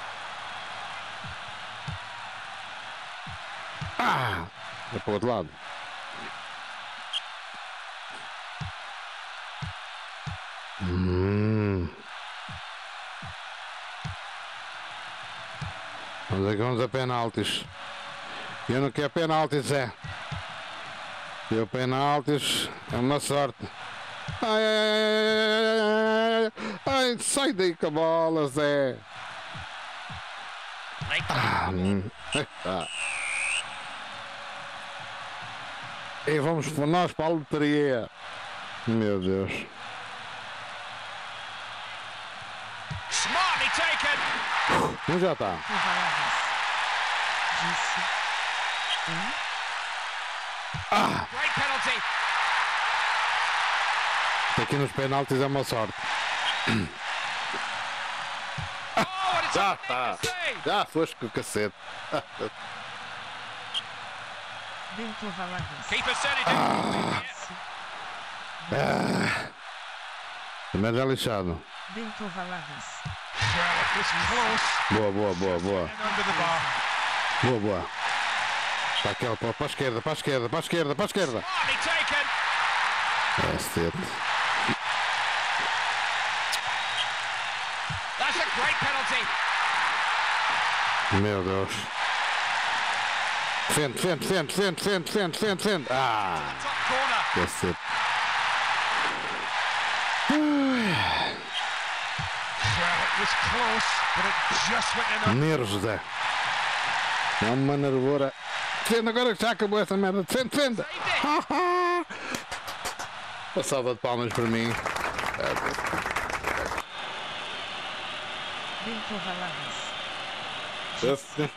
Ah! É pro outro lado. Hum. Vamos aqui, vamos a penaltis. Eu não quero penaltis, é. Eu penaltis é uma sorte. Ai, ai, ai, ai, ai, ai, ai, sai daí com a bola, Zé. Ah. E vamos por nós para a loteria. Meu Deus. Smartly taken. Já. Disse. Um. Great penalty. Aqui nos penaltis é uma sorte. Oh, Já a está. Já foste com o cacete. Didn't. Disse. Também já lixado. Bento. Boa, boa, boa, boa. Boa, boa. Para aquela, para, para a esquerda, para a esquerda, para a esquerda, para a esquerda. Taken. É. That's a great penalty. Meu Deus. Defende, defende, defende, defende, defende, defende, defende. Ah, cacete. Well, it was close, but it just went in. Nervos, José. É uma nervura. Defende agora que já acabou essa merda. Defende, defende. *laughs* Uma salva de palmas para mim. Esse,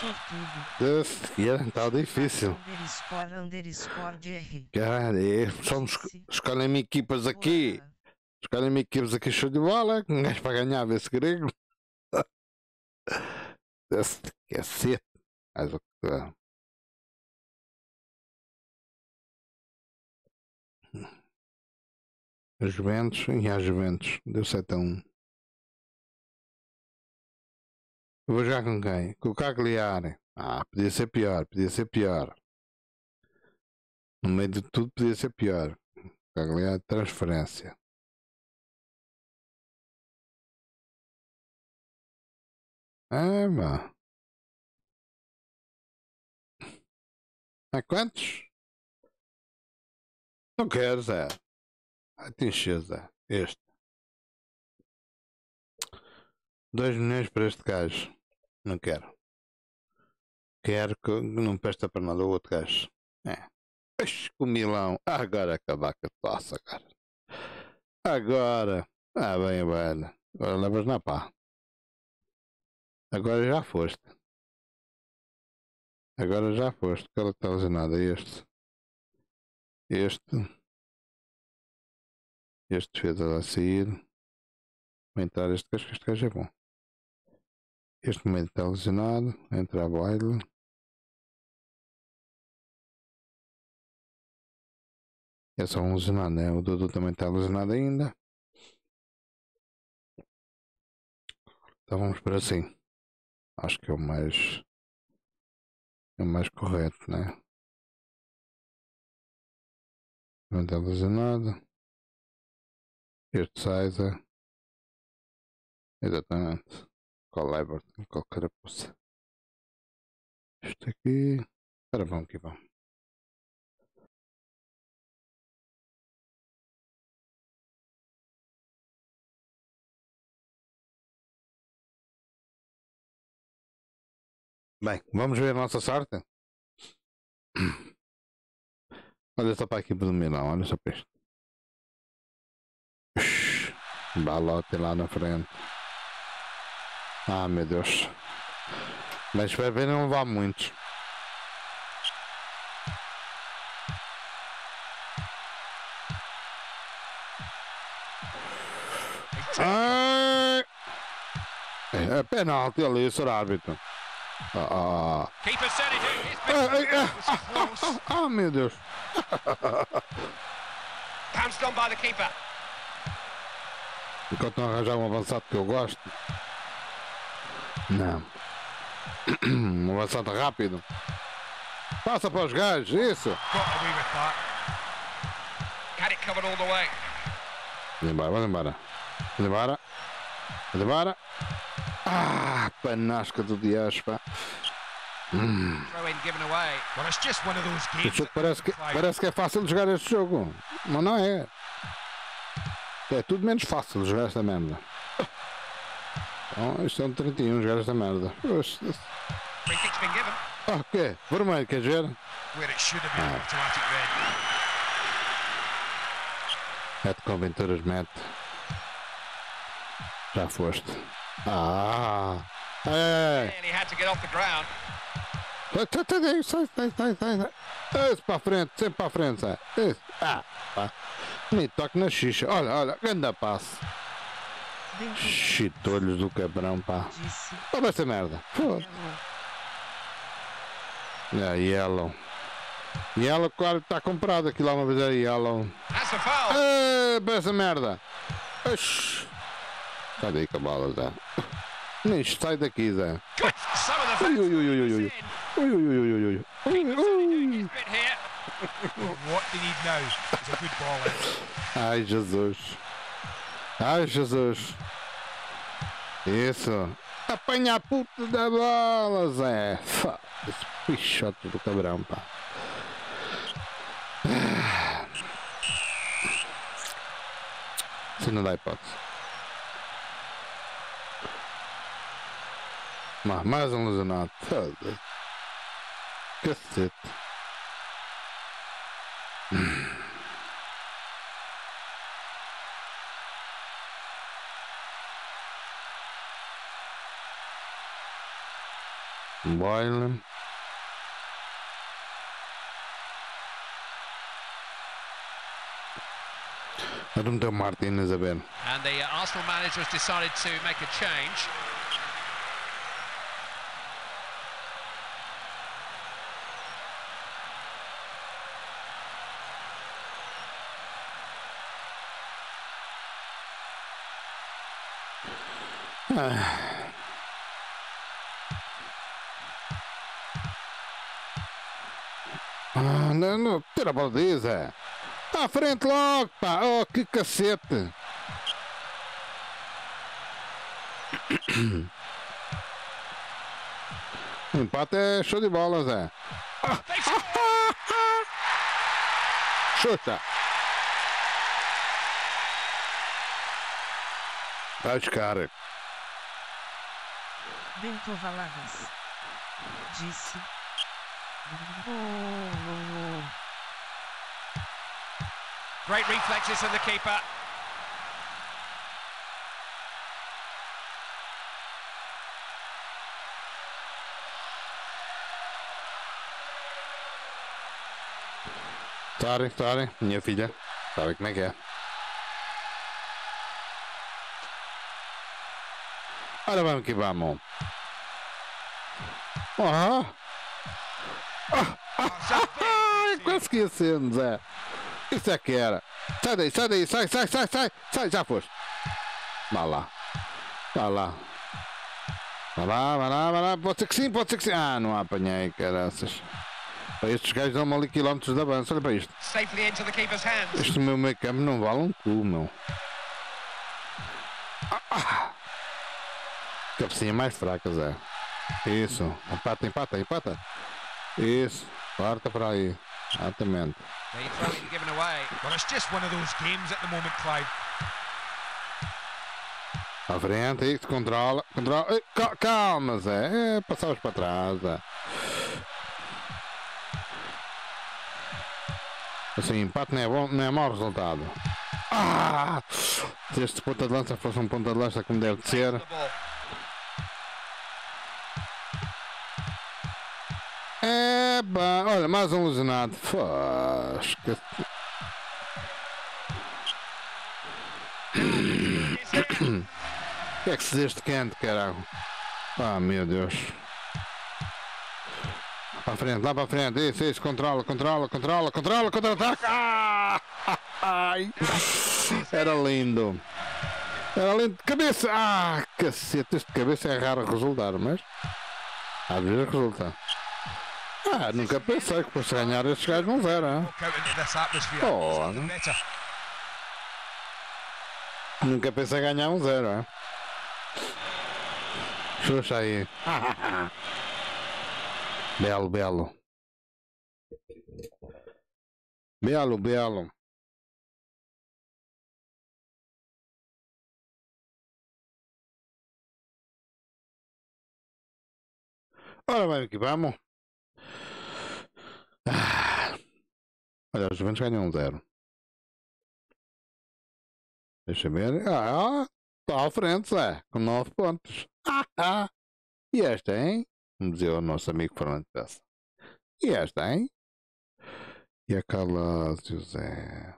Sortudo. esse, está difícil. Underscore, underscore, DR. Cara, é, somos, escolhem-me equipas aqui. Escolhem-me equipas aqui, show de bola. Um gajo para ganhar esse grego. *laughs* Esse cacete. Mas o que é. A Juventus e a Juventus. Deu 7 a 1. Eu vou jogar com quem? Com o Cagliari. Ah, podia ser pior, podia ser pior. No meio de tudo podia ser pior. Cagliari transferência. Ah. A quantos? Não quero, Zé. Encher, Zé. Este. 2 milhões para este gajo. Não quero. Quero que não presta para nada o outro gajo. É. Oxe, com Milão. Agora acabar com a tosse, cara. Agora. Ah, bem, velho. Agora levas na pá. Agora já foste. Agora já foste. Que ela está lesionada. Este. Este. Este fez ela sair. Entrar este gajo, que este gajo é bom. Este momento está lesionado. Entra a baile. É só um lesionado, né? O Dudu também está lesionado ainda. Então vamos por assim. Acho que é o mais. É o mais correto, né? Não está lesionado. Este Sizer. Exatamente. A Liberty, com a carapuça. Isto aqui. Ora vamos aqui, vamos. Bem, vamos ver a nossa sorte. Olha só para a equipe do Milão, olha só para isto. Balote lá na frente. Ah, meu Deus. Mas espero ver não vá muitos. Ai! É penalti ali, Sr. Árbitro. Ah, ah, ah. ah, ah, meu Deus. *laughs* pounced on by the keeper. Enquanto não arranjar um avançado que eu gosto. Não. *coughs* Um avançado rápido. Passa para os gajos, isso. Vamos embora, vamos embora. Vamos embora. Vamos embora. Ah, panasca do dias, pá. Throw in given away. Well, it's just one of those games. Este jogo that parece que, parece que é fácil jogar este jogo. Mas não é. É tudo menos fácil jogar esta merda. Então, isto é um 31 jogar esta merda. Ah, o quê? Vermelho, queres ver? Red. Mete com aventuras, mete. Já foste. Ah! Ground. Sai, sai, sai, sai, sai. Isso para a frente, sempre para a frente, sai. Isso. Ah, pá. Nem toque na xixa. Olha, olha, grande passe. Chitolhos do cabrão, pá. Olha essa merda. Foda. É, Yellow. Yellow, claro, está comprado. Aquilo lá uma vez Yellow. A para essa merda. Oxi. Sai daí com a bola, Zé. Nem sai daqui, Zé. Ui, ui, ui, ui, ui, ui. Ui, ui, ui, ui. What they need now is a good ball. Ai, Jesus. Ai, Jesus. Isso. Apanha a puta da bola, Zé. Foda-se, pichote do cabrão, pá. Se não dá hipótese. Mas mais um lesionado. Foda-se. Cacete. Boyle. I don't know Martin Isabel. And the uh, Arsenal manager has decided to make a change. Ah, não, não, tira a Zé. À frente logo, pá. Oh, que cacete. O *coughs* empate é show de bola, Zé. *coughs* Chuta. Vai os caras. Bento Valadas. Disse. Oh, Great reflexes of the keeper. Sorry, sorry. Minha filha. Sabe como é que é. Ora vamos que vamos. Ah! Ah! ah quase sendo, Zé. Isso é que era. Sai daí, sai daí, sai, sai, sai, sai, sai, já foste. Vá lá. Vá lá. Vá lá, vá lá, vá lá. Pode ser que sim, pode ser que sim. Ah, não apanhei, caraças. Para estes gajos dão-me ali quilómetros de avanço. Olha para isto. Este meu meio campo não vale um cu, meu. Cabecinha mais fraca, Zé. Isso. Empata, empata, empata. Isso. Corta para aí. Exatamente. The throw in given away. Well, it's just one of those games at the moment, Clive. À frente, isso. Controla. Controla. Calma, Zé. É, passavas para trás, Zé. Assim, empate não é, bom, não é mau resultado. Ah! Se este ponta de lança fosse um ponta de lança como deve de ser. Olha, mais um. Fosca. O *coughs* que é que se diz de quente, caralho? Ah, meu Deus. Para a frente, lá para frente. Isso, isso, controla, controla, controla, controla, contra-ataque. *laughs* Ah! Era lindo. Era lindo cabeça. Ah, cacete, este de cabeça é raro resultar, mas. Às vezes resulta. Ah, nunca pensei que fosse ganhar estes gajos não atmosphere. Oh. Nunca pensei ganhar um zero, hein? Xuxa aí. *laughs* belo, belo. Belo, belo. Ora bem, aqui vamos. Ah. Olha, os Juventus ganham um zero. Deixa ver. Ah, está à frente, Zé, com 9 pontos. Ah, ah. E esta, hein? Como dizia o nosso amigo Fernando Peça. E esta, hein? E a Calásio, Zé.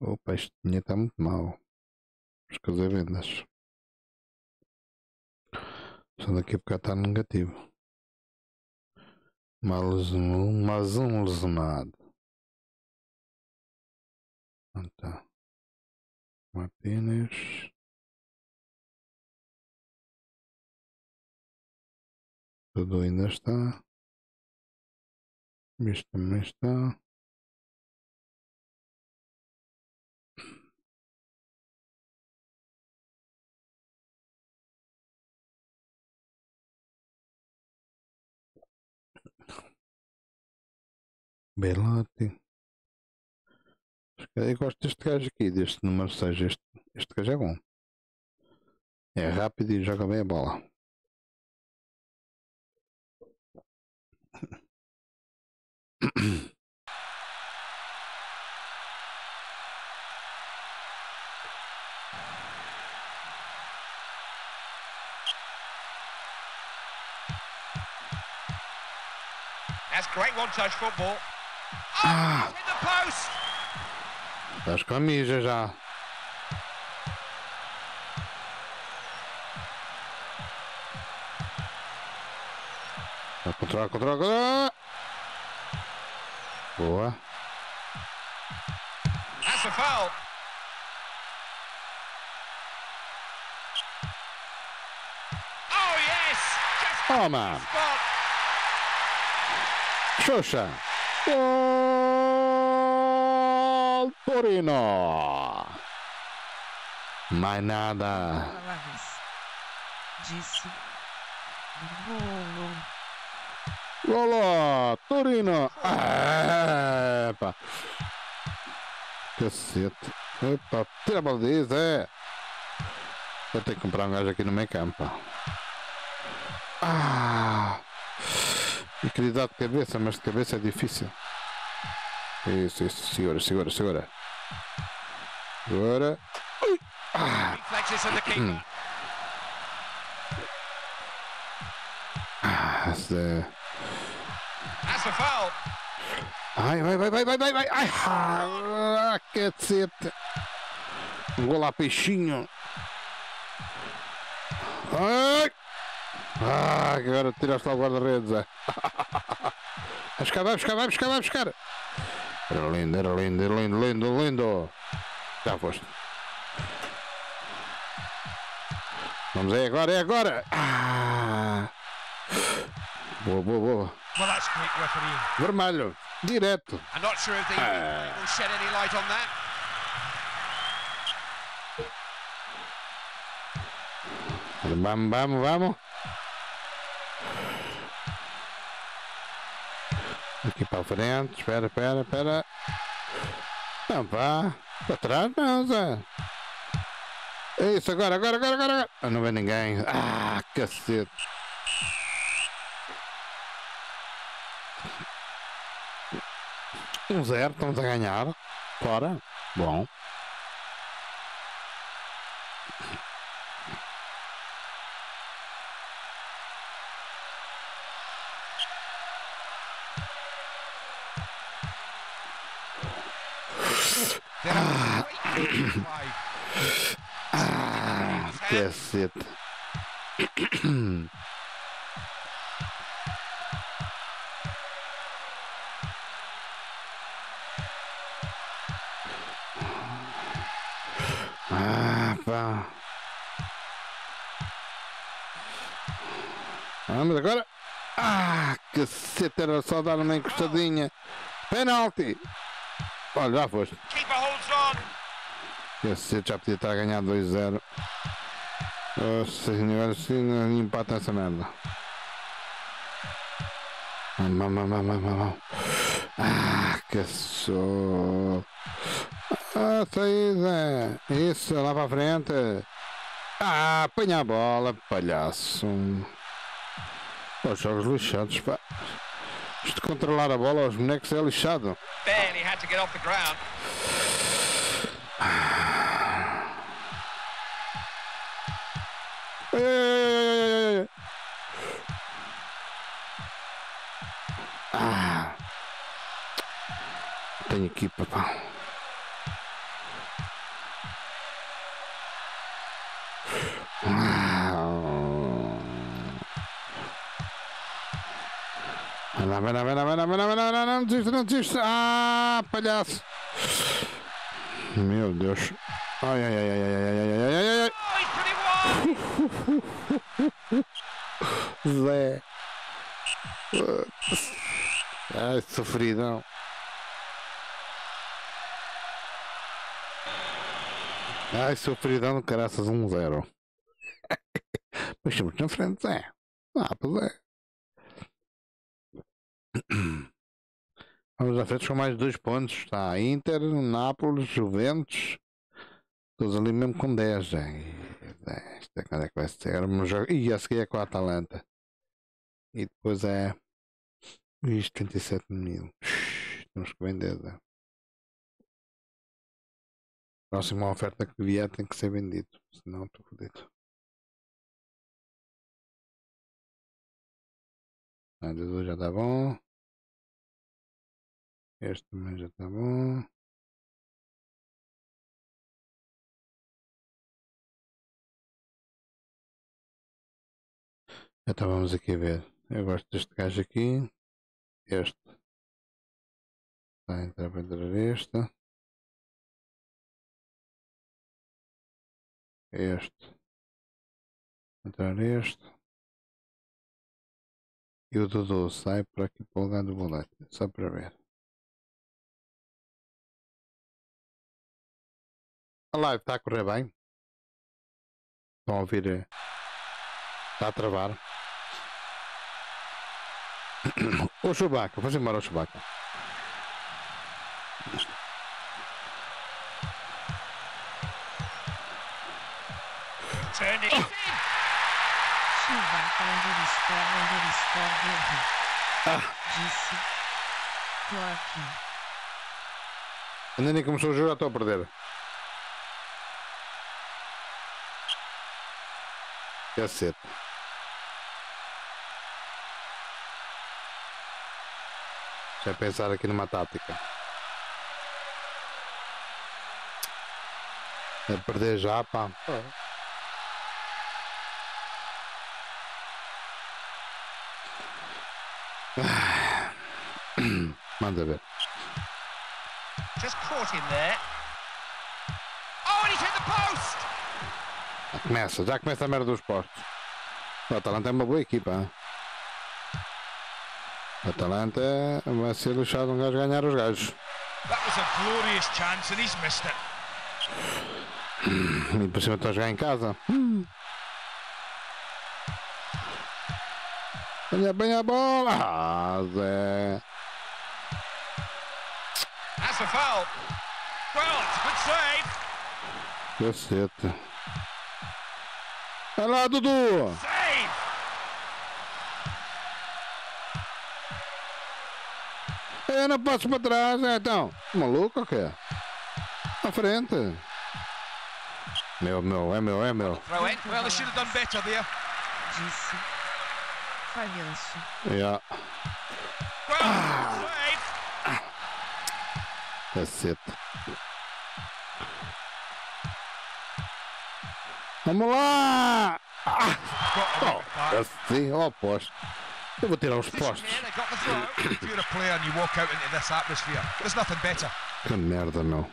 Opa, este dinheiro está muito mau. Vamos fazer vendas. Só daqui a bocado está negativo. Um, mais um lesionado. Então, apenas. Tudo ainda está. Isto também está. Belote. Eu gosto deste gajo aqui, deste número 6. Este, este gajo é bom. É rápido e joga bem a bola. That's great one-touch football. Ah, In the post. estás com a mija já. Vai controlar, controlar, controlar. Boa. That's a foul. Oh yes, just Toma. spot. Xuxa. Gol Torino. Mais nada. Disse. Golo. Golo. Torino. Epa. Cacete. Epa, tira a bola disso, é. Vou ter que comprar um gajo aqui no meio campo. Ah. Eu queria dar de cabeça, mas de cabeça é difícil. Isso, isso, segura, segura, segura. Segura. Ui. Ah, keeper. ah, esse- That's a foul. Ai, vai, vai, vai, vai, vai, vai. Ai, ah, cacete. Um gol lá, peixinho. Ai. Ah, agora tiraste lá o guarda-redes. Buscar, vai buscar, vai buscar, vai buscar. Era lindo, era lindo, era lindo, lindo, lindo. Já foste. Vamos aí agora, é agora. Ah. Boa, boa, boa. Well, that's refereeing. Vermelho, direto. I'm not sure if the Ah. will shed any light on that. Vamos, vamos, vamos. Aqui para frente. Espera, espera, espera. Não, vá. Para trás, não, Zé. É isso, agora, agora, agora, agora. Ah, não vê ninguém. Ah, cacete. Um zero, estamos a ganhar. Fora. Bom. They're a great drive. Ah, cacete. *coughs* Ah, pá. Vamos agora. Ah, cacete, era só dar uma encostadinha. Penalti! Olha, já foste. Cacete, já podia estar a ganhar 2-0. Nossa senhora, se não empata essa merda. Vamos, vamos, vamos, vamos. Ah, que só. Ah, saída. Isso, lá para a frente. Ah, apanha a bola, palhaço. Os jogos lixados, pá. Isto de controlar a bola aos bonecos é lixado. Barely had to get off the ground. Ai, ai, ai, ai, ai, ai. Ah. Tenho equipa, pá. Vai lá, vai lá, vai lá, vai lá, vai lá, vai lá, vai lá, não desista, não desista. Ah, palhaço. Meu Deus. Ai, ai, ai, ai, ai, ai, ai, ai, ai, ai. *laughs* Zé. Ai, sofridão. Ai, sofridão do caraças, um zero. Mas estamos na frente, Zé. Ah, pois é. Vamos à frente com mais dois pontos. Está Inter, Nápoles, Juventus. Todos ali mesmo com 10. já. É, é quando é que vai ser? Vamos jogar. E a seguir é com a Atalanta. E depois é. Isto, 37 mil. Temos que vender. Zé. Próxima oferta que vier tem que ser vendido. Senão estou fodido. Ah, 18 já está bom. Este também já está bom. Então vamos aqui a ver. Eu gosto deste gajo aqui. Este. Está a entrar para entrar este. Este. Entrar este. E o Dudu sai por aqui para o lugar do bolete. Só para ver. A live está a correr bem. Estão a ouvir? eh? Está a travar. *coughs* O Chewbacca, vamos embora o Chewbacca. Turned it in. Chewbacca underscore underscore BR. Ah, Disse. Tô aqui. ainda nem começou o jogo, já estou a perder. Cacete. Deixa eu pensar aqui numa tática. É perder já, pá. *clears throat* Manda ver. Just caught him there. Oh, and he's hit the post. Já começa, já começa a merda dos postos. O Atalanta é uma boa equipa. hein? O Atalanta vai ser lixado um gajo ganhar os gajos. That was a glorious chance and he's missed it. E por cima estão a jogar em casa. Olha bem a bola. Ah, Zé. That's a foul. Well, it's a good save. Cacete. Vai lá, Dudu. Save. Eu não passo para trás, é, então. Maluco ou quê? À frente. Meu, meu, é meu, é meu. Throw in. Well, they should have done better there. Disse finance. Yeah. Ah. That's it. Vamos lá! Ah. Oh, é assim oh aposto. Eu vou tirar os postos. que merda, meu.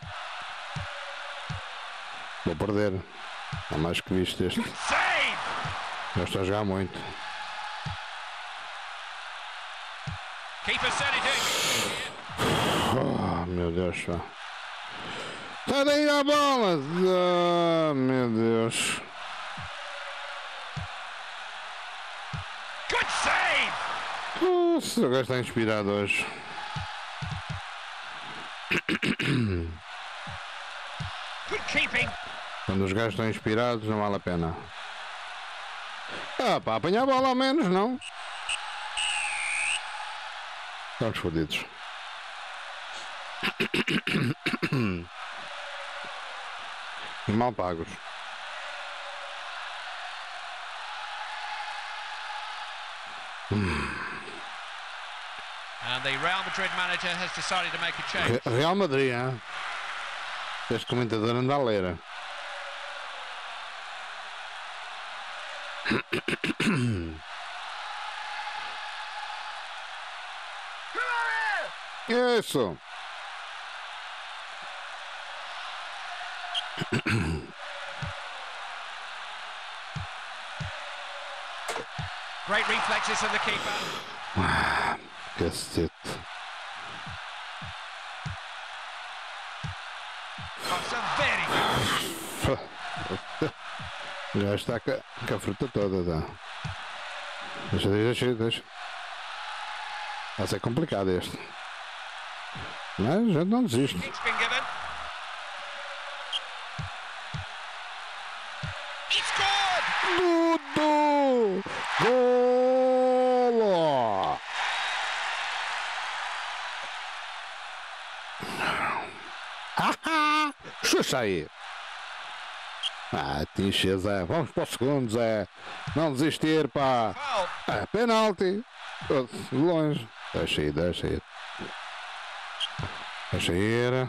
Vou perder. Há mais que visto este. Já está a jogar muito. Oh, meu Deus. Sai daí a bola! Ah, meu Deus. Good save. Nossa, o gajo está inspirado hoje. Good keeping. Quando os gajos estão inspirados, não vale a pena. Ah, para apanhar a bola ao menos, não? Estamos fodidos. E *coughs* mal pagos. And the Real Madrid manager has decided to make a change. Re- Real Madrid, hein? Este comentador anda a ler. *coughs* Isso! Great reflexes from the keeper. Cacete. Good. O gajo *laughs* está com a, com a fruta toda. Tá? Deixa, deixa, deixa. Vai ser complicado este. Né? gente não existe. Dudu! Golo! Ahá! Xuxa aí! Ah, tixa, Zé. Vamos para o segundo, Zé. Não desistir, pá. É penalti. Longe. Deixa aí, deixa aí. Deixa ir.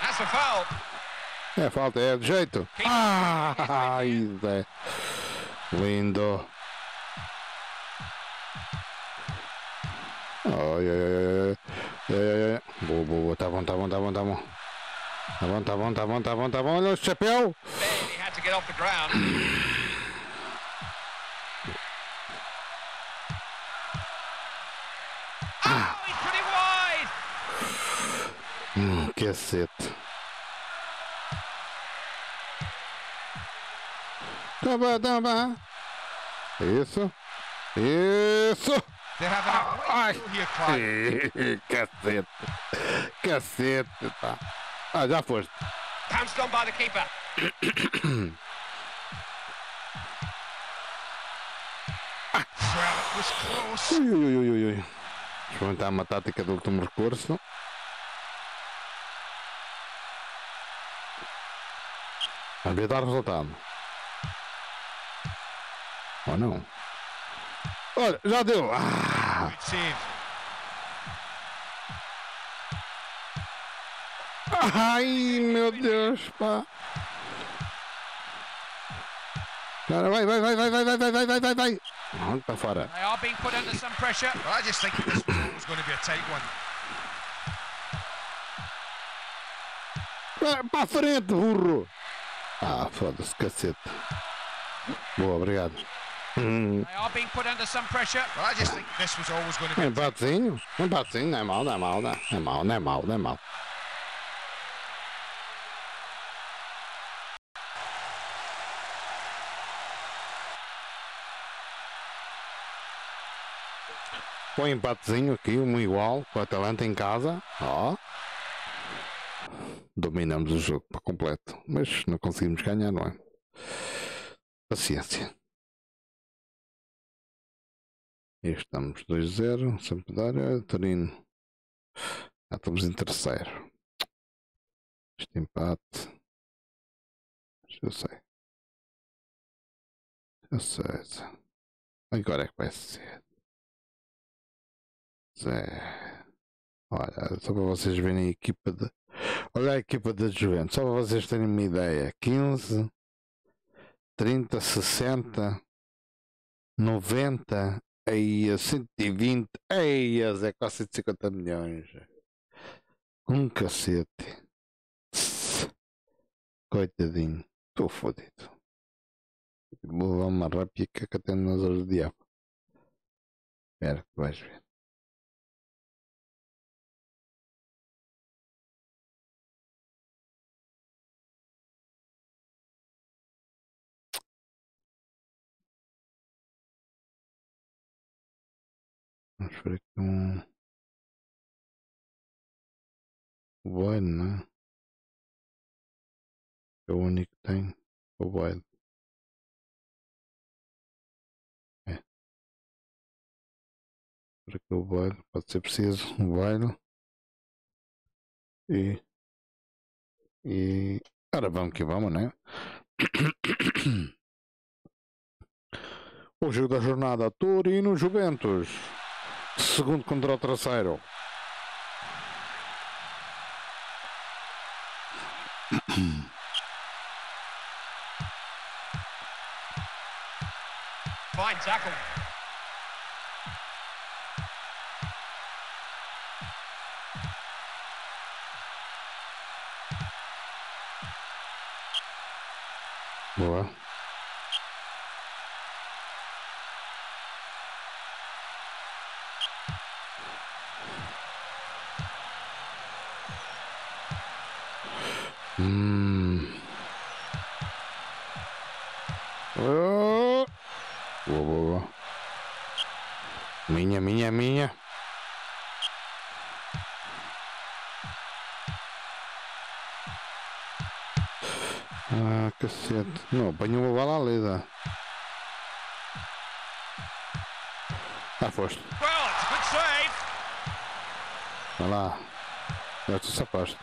That's a foul. É falta, é de jeito. Ah, *laughs* ai, Zé. Lindo. Ai, ai, ai, ai, ai, boa, boa. Tá bom, tá bom, tá bom, tá bom. Tá bom, tá bom, tá bom, tá bom, tá bom. Olha o chapéu. Cacete. Tamba, tamba. Isso. Isso. Ai, *laughs* cacete. Cacete, tá. Ah, já foste. Pounced on by the keeper. *coughs* Ui, ui, ui, ui. Experimentar uma tática do último recurso. Ver dar resultado. Ou não? Olha, já deu. Ah, ai, meu Deus, pá. Cara, vai, vai, vai, vai, vai, vai, vai, vai, vai, vai, vai. Onde para fora? They are being put under some pressure. Well, I just think this was going to be a tight one. Vai Para a frente, burro. Ah, foda-se, cacete. Boa, obrigado. Hum. Um empatezinho? Um empatezinho, não é mal, não é mal, não é mal, não é mal, não é mal. Põe empatezinho aqui, um igual, com a Atalanta em casa. Ó. Dominamos o jogo por completo, mas não conseguimos ganhar, não é? Paciência. E estamos 2-0, Sampdoria, Torino. Já estamos em terceiro. Este empate. Já sei. Já sei. Agora é que vai ser. Zé. Olha, só para vocês verem a equipa de. Olha a equipa da Juventus, só para vocês terem uma ideia. 15, 30, 60, 90, aí a 120, aí Zé, quase 150 milhões. Um cacete. Coitadinho, estou fodido. Vou levar uma rápida que até nas horas do diabo. Espera que vais ver. Vamos ver aqui um. O Boyd, não é? É o único que tem. O Boyd. É. Por aqui o Boyd. Pode ser preciso. O Boyd. E. E. Ora, vamos que vamos, né? *coughs* O jogo da jornada Torino Juventus. Segundo contra o terceiro. Fine tackle. Boa. Hum. Oh. Boa, boa, boa. Minha, minha, minha. Ah, cacete. Não, apanhou uma bala ali, dá. Ah, foste. Well, it's a good save. Vai lá. Já tu sapaste.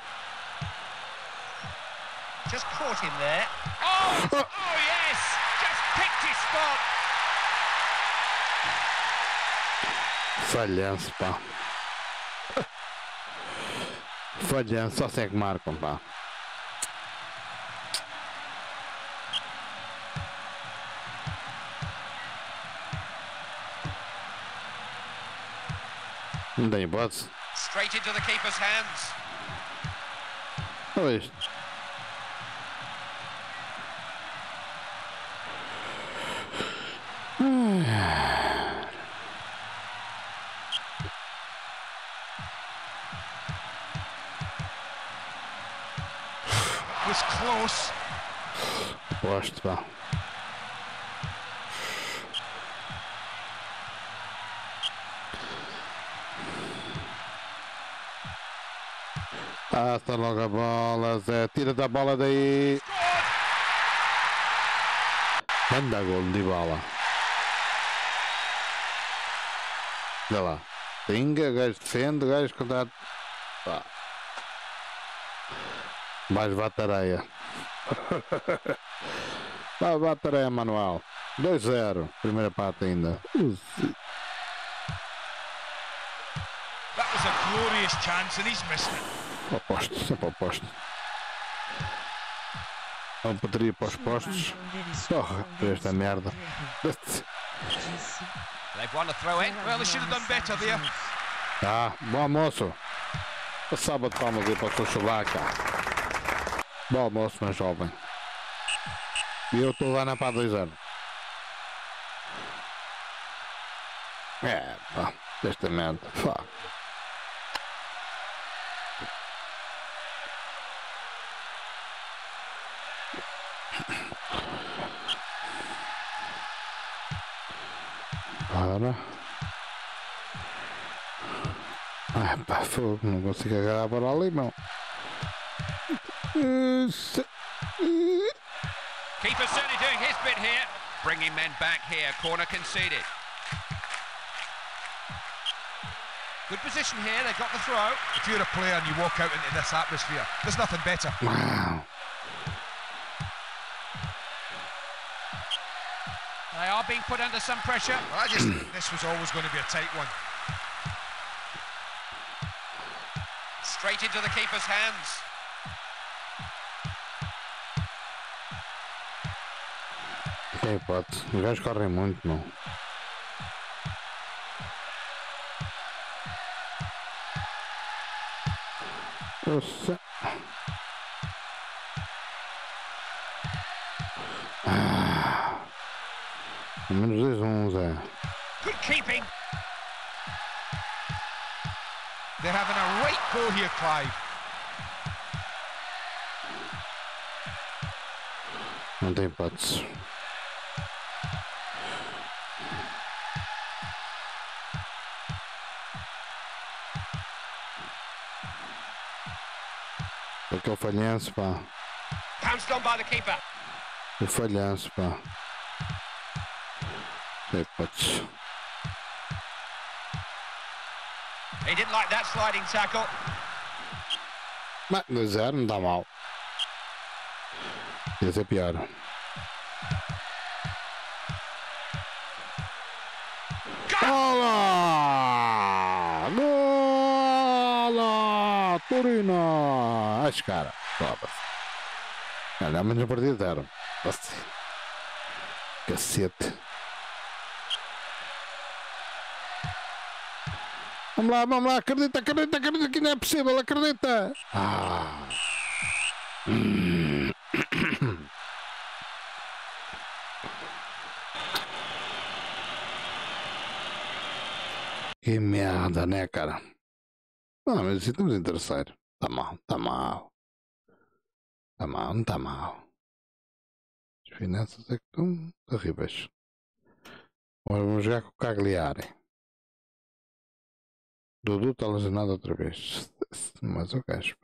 Just caught him there. Oh, oh yes! Just picked his spot. Falhanço, pá. Falhanço, só sei que marcam, pá. Não tem hipótese. Straight into the keeper's hands. Olha *sighs* isto. Was close. Gosto, pá. Está logo a bola, Zé. Tira da bola daí. Manda gol de bola. Olha lá. Tinga, gajo defende, gajo contra. Pá. Mais bate areia. *laughs* Vai bate areia manual. 2-0. Primeira parte ainda. That was a glorious chance and he's missed it. Oposto, sempre oposto. Não poderia ir para os postos. Porra, esta merda. Disse. They've won a throw in. Well, they should have done better there. Ah, bom almoço. Sábado palmas aí para o chulaca. Bom almoço, meu jovem. E eu estou lá na pá 2 anos. É, pá, esta merda. Fuck. Para. Ah, pá, fogo, não consigo agarrar para ali, meu. Se- Keeper certainly doing his bit here. Bringing men back here. Corner conceded. Good position here. They got the throw. If you're a player and you walk out into this atmosphere, there's nothing better. Wow. They are being put under some pressure. I just *clears throat* this was always going to be a tight one. Straight into the keeper's hands. Tem hipótese. Os gajos correm muito, não. Nossa. menos dois a Zé. Good keeping. They're having a right go here, Clive. Não tem hipótese. É Aqui é o falhanço, pá. Pounced on by the keeper. É o falhanço, pá. Epates. He didn't like that sliding tackle. Mas 2-0 não dá mal. Ia ser pior. Olá! Gola! Turino! Ai, cara. Foda-se. Olha, menos partida zero. Nossa. Cacete. Lá, vamos lá, acredita, acredita, acredita que não é possível, acredita! Ah. Que merda, né, cara? Ah, mas assim estamos em terceiro. Tá mal, tá mal. Tá mal, não tá mal. As finanças é que estão terríveis. Agora vamos jogar com o Cagliari. Dudu está lesionado outra vez. Mas o gajo.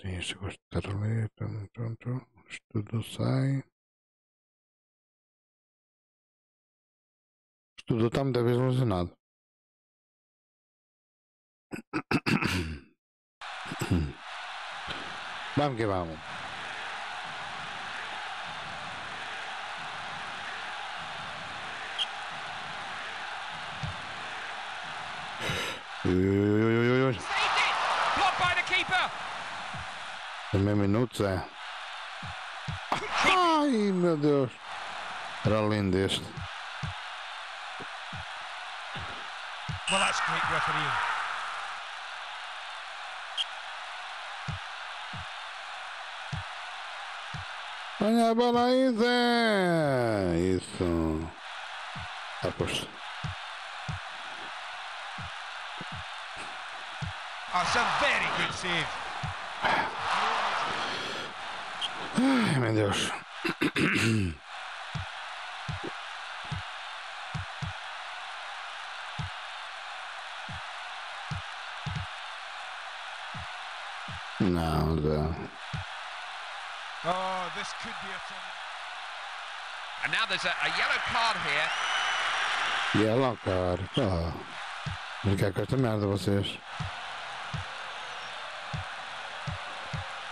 Sim, este gosto de estar ali. Isto tudo sai. Isto tudo está muita vez lesionado. *coughs* Vamos que vamos. Ui, ui, ui, ui, ui. Saved it! Blocked by the keeper. Também minutos, é. Ai, meu Deus. Era lindo este. Well, that's great refereeing. Olha a bola aí, Zé. Isso. Tá posto. Oh, it's a very good save. Ai, meu Deus. Não, Zé. Oh, this could be a fun. And now there's a, a yellow card here. E ela, cara. Pá. Brincar com esta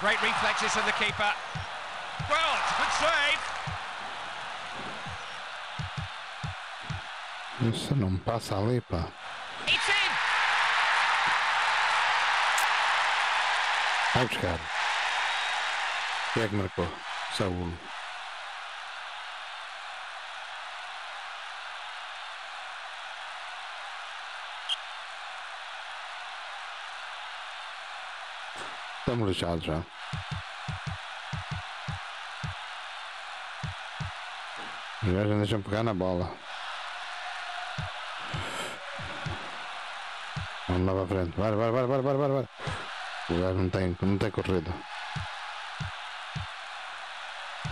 Great reflexes from the keeper. Well, it's a good save. Isso não passa ali, pá. It's in! Vai buscar. Quem é que marcou? Saúl. Estamos lixados já. Os gajos deixam pegar na bola. Vamos lá para frente. Vai, vai, vai, vai, vai, vai, vai. O gajo não tem, não tem corrida.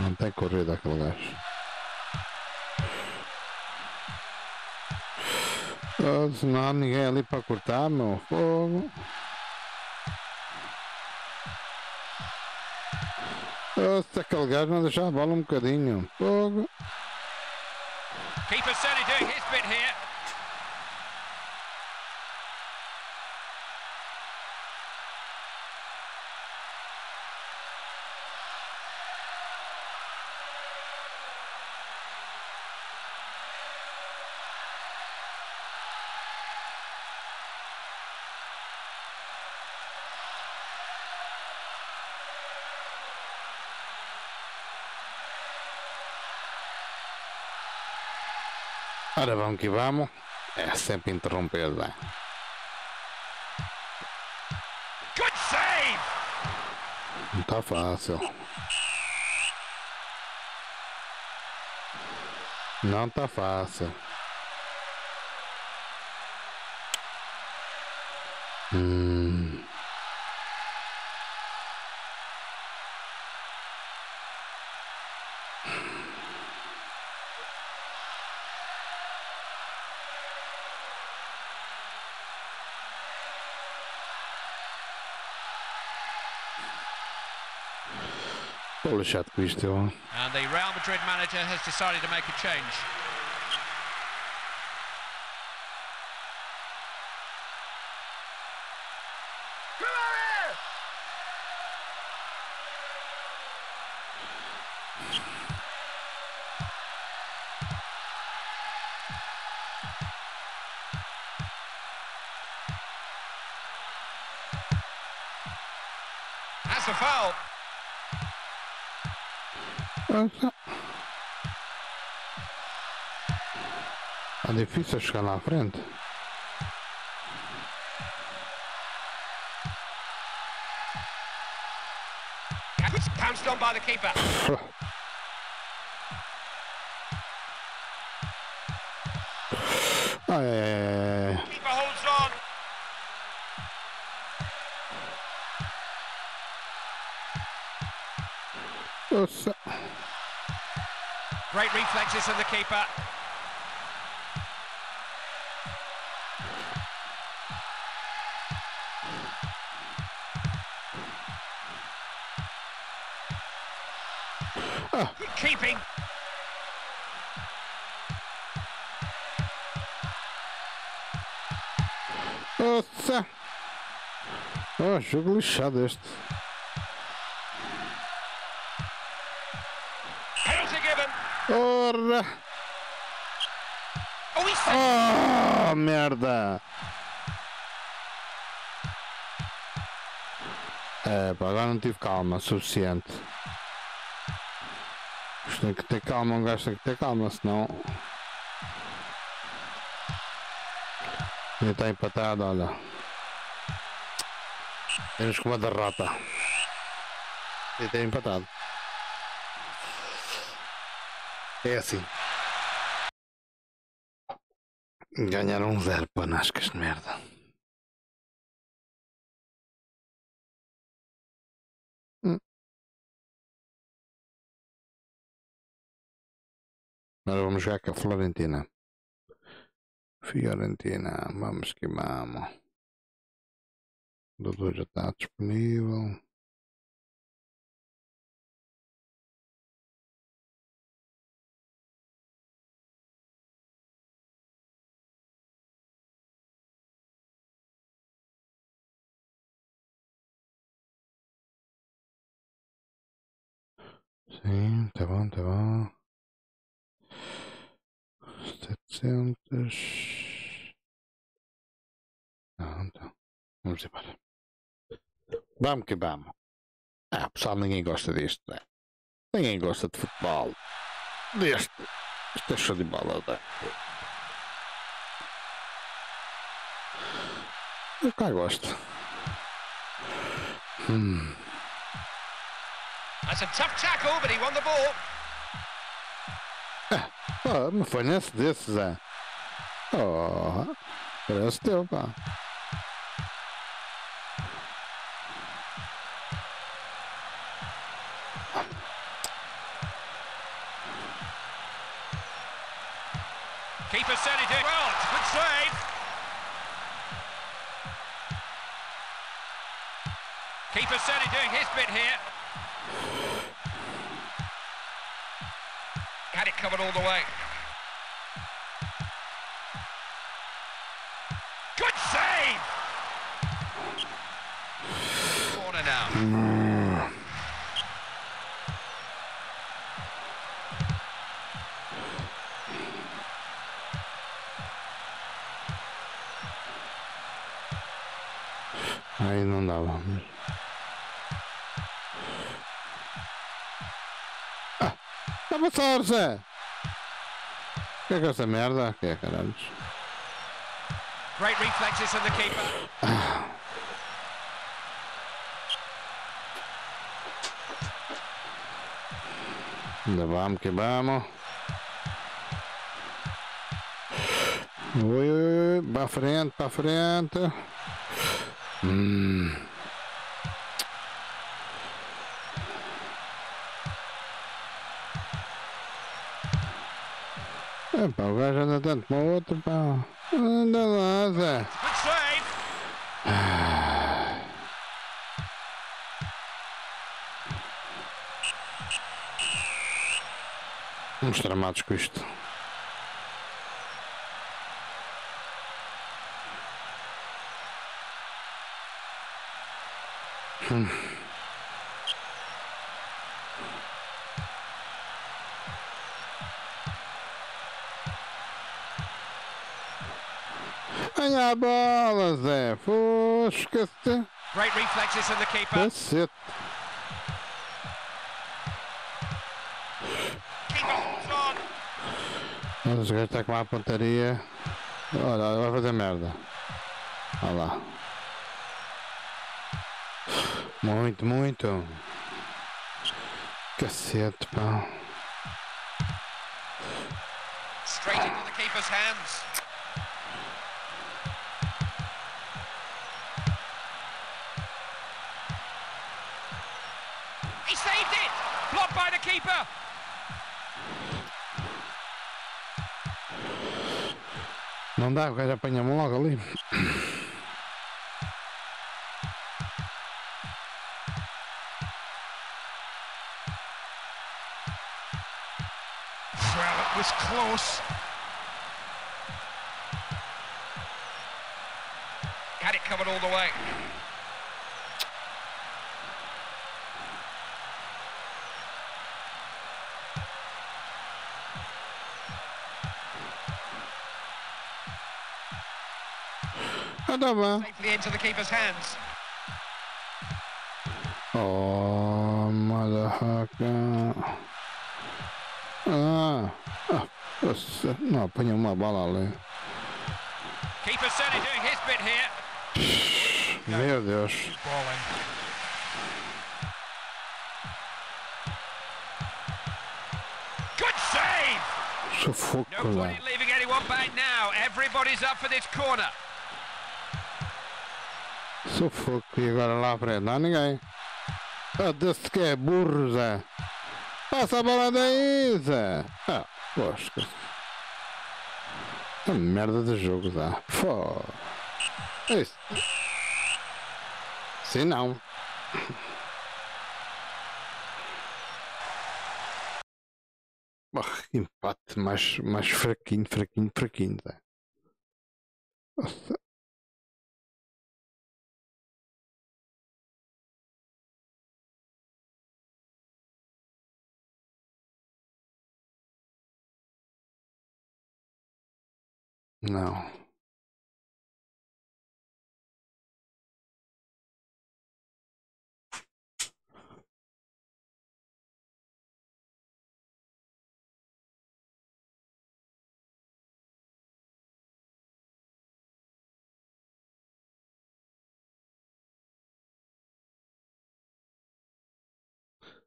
Não tem corrida aquele gajo. Oh, não há ninguém ali para cortar, meu fogo. Se aquele gajo não deixar a bola um bocadinho. Fogo. Keeper certainly doing his bit here. Ora vamos que vamos. É sempre interromper, né? Good save! Não tá fácil. Não tá fácil. Hum. Com isto, eu. And the Real Madrid manager has decided to make a change. That's a foul. Nossa. Tá difícil chegar lá à frente. Pounced on by the keeper. Ai, ai, ai, ai, ai. Keeper holds on. Great reflexes from the keeper. Good keeping. Nossa. Oh, jogo lixado este. Ora. Oh, merda. É, agora não tive calma suficiente. Tem que ter calma, um gajo tem que ter calma, senão. Ainda está empatado, olha. Temos com uma derrota. E está empatado. É assim. Ganharam um zero, panascas de merda. Vamos jogar com a Florentina. Fiorentina, vamos que vamos. O Dudu já está disponível. Sim, tá bom, tá bom. Setecentos. Não, então. Vamos embora. Vamos que vamos. Ah, pessoal, ninguém gosta disto, né? Ninguém gosta de futebol. Deste. Isto é show de bola, né? Eu cá gosto. Hum. That's a tough tackle, but he won the ball. Oh, mas foi nesse desses, é. Oh, parece teu, pá. Keeper said he did well. It's a good save. Keeper said he's doing his bit here. Had it covered all the way. Good save! Corner now. Aí não dava. A passar, Zé. Que é que é essa merda? Que é, caralho? Great reflexes from the keeper. Ainda vamos que vamos. Oi, oi, oi, para frente, para frente. Hum. Não, pá, o gajo anda tanto para o outro, pá. Anda lá, Zé. Ah. Tramados com isto. Hum. A bola, Zé. Fosca-te. Great reflexes from the keeper. Cacete. Keeper holds on. Mas o gajo está com uma pontaria. Olha, olha, vai fazer merda. Olha lá. Muito, muito. Cacete, pá. Straight into the keeper's hands. He saved it! Blocked by the keeper. Não dá, o gajo apanha-me logo ali. Well, it was close. Had it covered all the way. Ah, tá bom. Safely into the keeper's hands. Oh, motherfucker. Ah, ah nossa, não, apanha uma bala ali. Keeper certainly doing his bit here. Meu Deus. Ball in. Good save! Sufoco No lá. point in leaving anyone back now. Everybody's up for this corner. Sufoco. E agora lá à frente. Não há ninguém. Ah, desse que é burro, Zé. Passa a bola daí, Zé. Ah, posca. Que merda de jogo, Zé. Fó. Isso. Sim, não. Ah, que empate mais, mais fraquinho, fraquinho, fraquinho, Zé. Nossa. Não.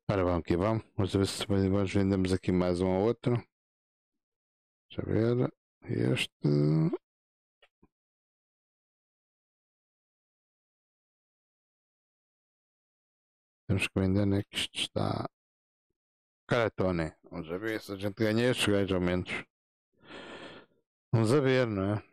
Ora vamos aqui, vamos. Vamos ver se vendemos aqui mais um ou outro. Deixa eu ver. Este. Temos que vender, né? Que isto está. Caratone. Vamos a ver se a gente ganha estes gajos ao menos. Vamos a ver, não é?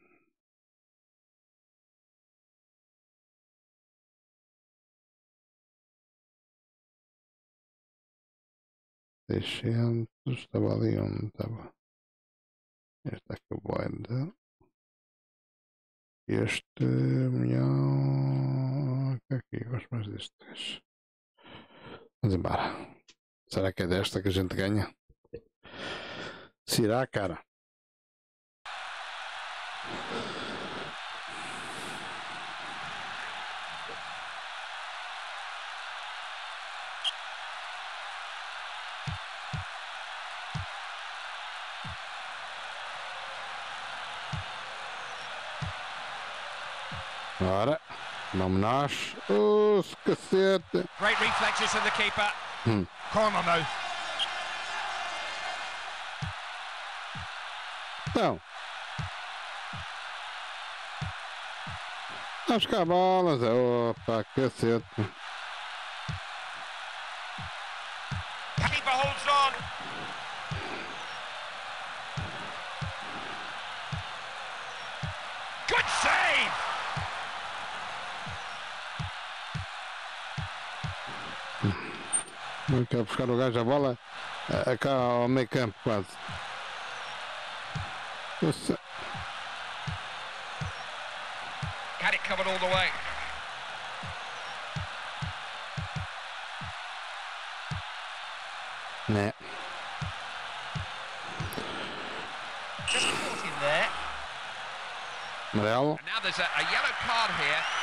Seiscentos, estava ali onde estava. Esta acabou ainda. Este milhão. Aqui, gosto mais deste gajo. Vamos embora. Será que é desta que a gente ganha? Se irá, cara. Ora, vamos nós. Oh, cacete. Great reflexes from the keeper. Corner now. Então. Vamos buscar bolas. Opa, cacete. Keeper holds on. Good save! Não quer buscar o gajo a bola. É, Cá ao meio campo quase. Nossa. Had it covered all the way. Né. Just caught him there. Amarelo. And now there's a, a yellow card here.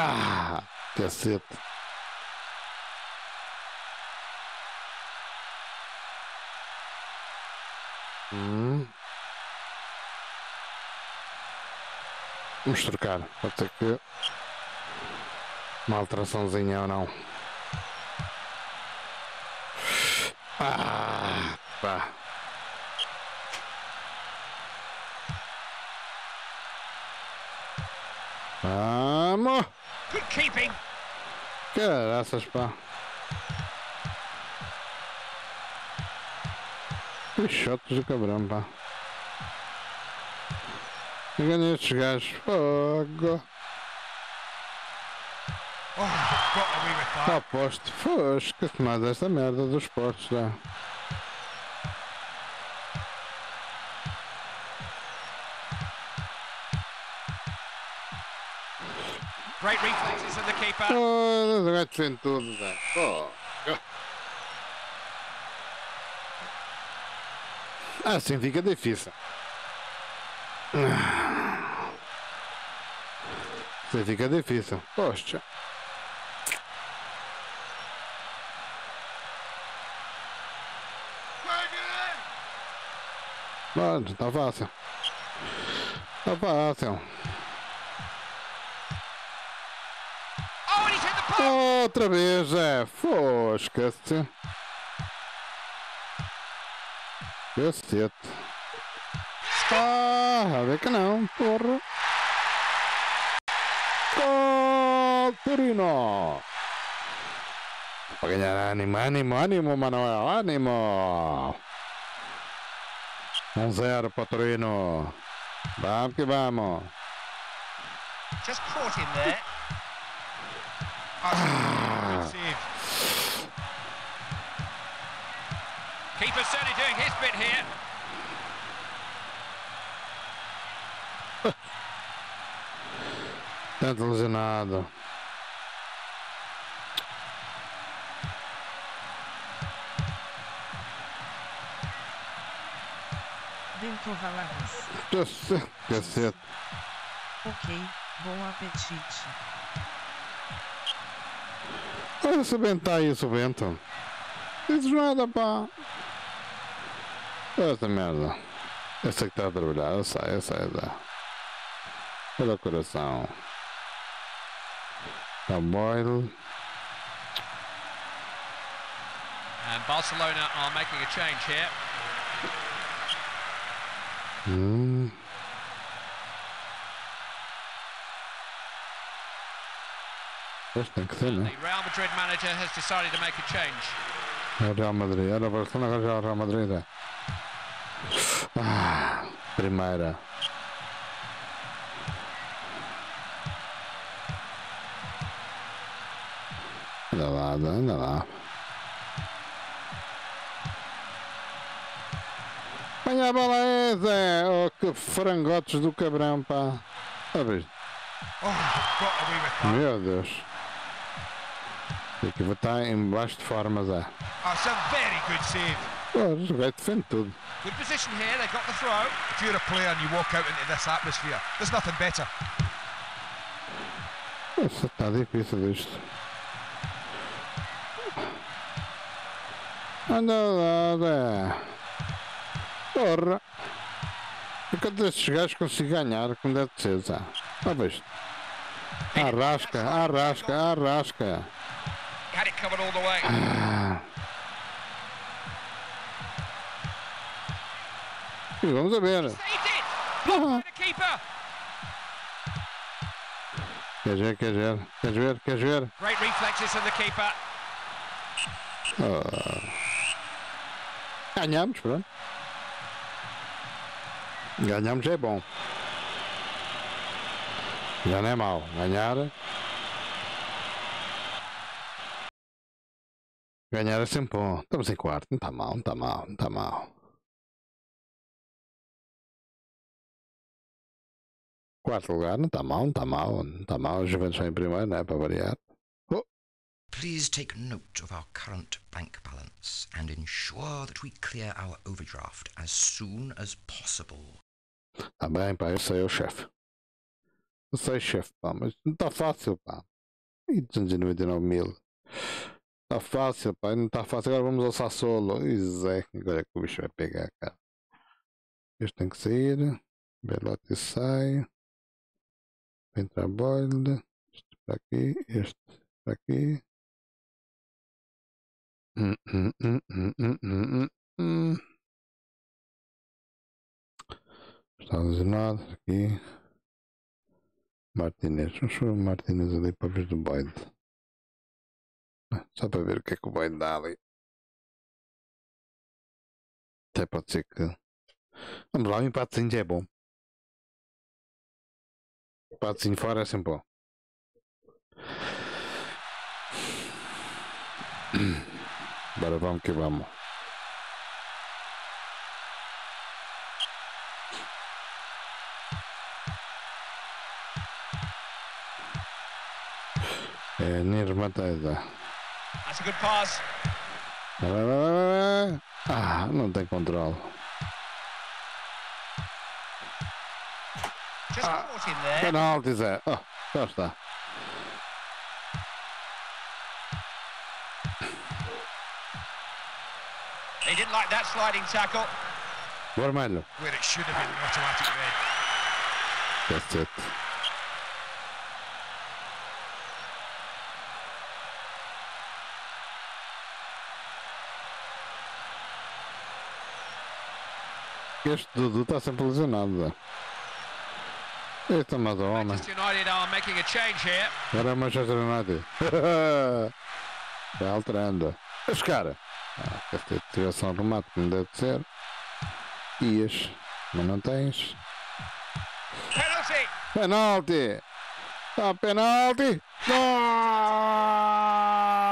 Ah, cacete. Hum. Vamos trocar. Pode ser que uma alteraçãozinha ou não. Ah, pá. Vamos! Keeping. Caraças, pá. Que shots do cabrão, pá. Enganei estes gajos. Fogo. Oh, they've got away with that. Tá aposto. Fosca-se mais esta merda dos esportes já. Great reflexes of the keeper. Oh, o gajo defende tudo, já. Fogo. Assim fica difícil. Assim fica difícil. Poxa. Pronto, tá fácil. Tá fácil. Oh, and he's hit the post. Outra vez, é. Fosca-se. Cacete. Ah, ver que não, porra. Gol, Turino. Para ganhar ânimo, ânimo, ânimo, Manuel, ânimo. 1-0 para Torino. Vamos que vamos. Just caught him there. Save. Keeper certainly doing his bit here. *laughs* Tanto lesionado. Bento. Ok, bom apetite. Olha se o Bento tá aí, o Bento. Dizes nada, pá. Essa merda. Sei que está a trabalhar, eu sei, eu sei, dá. Olha o coração. Tá Boyle. And Barcelona are making a change here. Hum. Pois tem que ser, The né? Real Madrid manager has decided to make a change. É o Real Madrid. Era o Barcelona, agora já é o Real Madrid. É. Ah, primeira. Anda lá, anda lá. Apanha a bola é, Zé! Oh, que frangotes do cabrão, pá! Oh. Meu Deus! Aqui vou estar em baixo de forma, Zé. That's a very good save. Pô, o gajo defende tudo. Good position here, they've got the throw. If you're a player and you walk out into this atmosphere, there's nothing better. Nossa, está difícil isto. Anda lá, Zé. Porra. Enquanto estes gajos consigo ganhar, como deve de ser, Zé. Está visto? Arrasca, arrasca, arrasca. Had it covered all the way. E vamos a ver. Keeper! Queres ver, queres ver, queres ver, queres ver? Great reflexes of the keeper. Ganhamos, pronto. Ganhamos é bom. Já não é mau. Ganhar. Ganhar é sempre bom. Estamos em quarto. Não está mal, não está mal, não está mal. Quarto lugar, não está mal, não está mal. Não está mal. Os Juventus estão em primeiro, não é? Para variar. Please take note of our current bank balance and ensure that we clear our overdraft as soon as possible. Está bem, pá, eu sei, o chefe. Eu sei, chefe, pá, mas não está fácil, pá. E 299 mil. Está fácil, pá, não está fácil. Agora vamos ao Sassolo. Zé, agora é que o bicho vai pegar, cara. Este tem que sair. Belotti sai. Entra Boyle. Este para aqui. Este para aqui. Hum, hum, hum, hum, hum, hum. Está aqui. Martinez. Vamos o Martinez ali para ver do Boyd. Só para ver o que é que Boyd dá ali. Até pode ser que. Vamos lá, o empatezinho já é bom. Empatezinho fora é sempre bom. Vamos que vamos. É, Nir Mateda. That's a good pass. Ah, não tem controle. Just caught in there. Penalti, Zé. Oh, já está. He didn't like that sliding tackle. Vermelho. Where it should have been an automatic red. That's it. Este Dudu está sempre lesionado. Este é mais homem. A. Agora é Manchester United. Vai *laughs* alterando. Mas cara. Ah, deve ter tivesse um remate como deve ser. Ias. Mas não tens. Penalty. Penalti! Tá penalti! Não!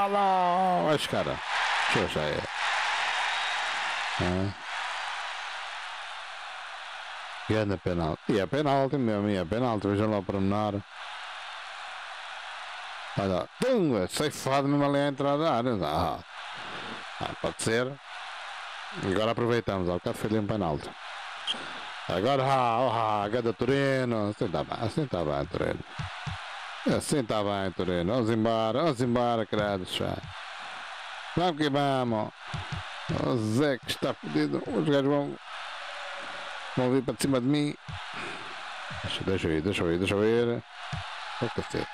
Não! Mas cara, já é. Ah. Grande penalti. E é penalti mesmo, e é penalti. Veja lá o pormenor. Olha, é ceifado mesmo ali a entrar da área. Ah. Pode ser. Agora aproveitamos, bocado foi ali um penalti. Agora, ah, ah, cada Torino. Assim está bem, assim está bem, Torino. Assim está bem, Torino. Vamos embora, vamos embora, credo, já. Vamos que vamos. O Zé que está fodido. Os gajos vão, vão vir para cima de mim. Deixa, deixa eu ir, deixa eu ir, deixa eu ir. O cacete.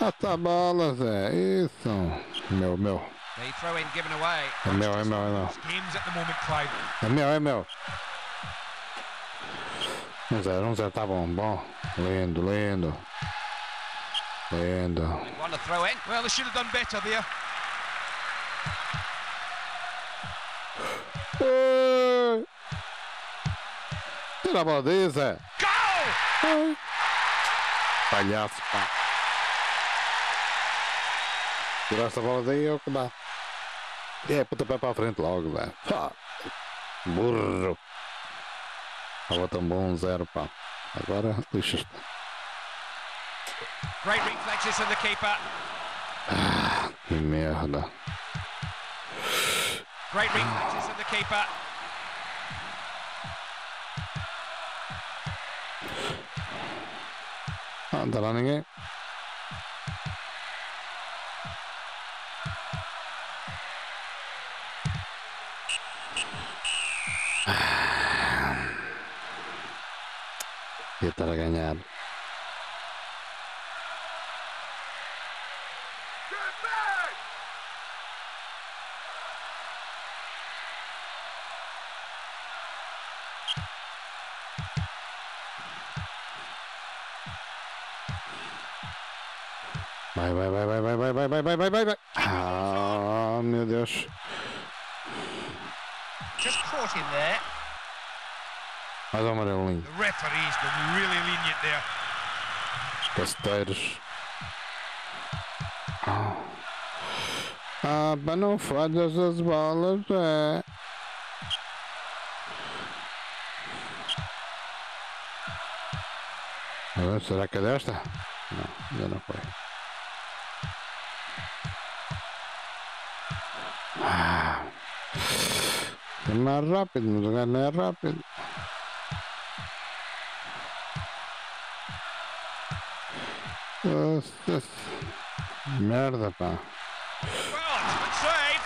Ah, tá bola, Zé. Isso. Meu, meu. É meu, é meu, é meu. É meu, é meu. Um zero, um zero, tá bom, bom. Lindo, lindo. Lindo. On the throw in. Well, they should have done better there. Tira a. Goal! Ai. Palhaço, pá. Tirar essa bola daí é o que dá. É, pontapé para a frente logo. Pá. Burro. Estava tão bom, zero, pá. Agora, lixa-te. Great reflexes from the keeper. Que merda. Great reflexes of the keeper. And running it. Irte a regañar. Vai, vai, vai, vai, vai, vai, vai, vai, vai, vai, vai, vai. Ah, meu Deus. Just caught in there. Mais um amarelinho. The referee's been really lenient there. Casteiros. Ah, mas não falhas as bolas, é. Ah, será que é desta? Não, ainda não foi. É mais rápido, mas o gajo não é rápido. Nossa, merda, pá. Save.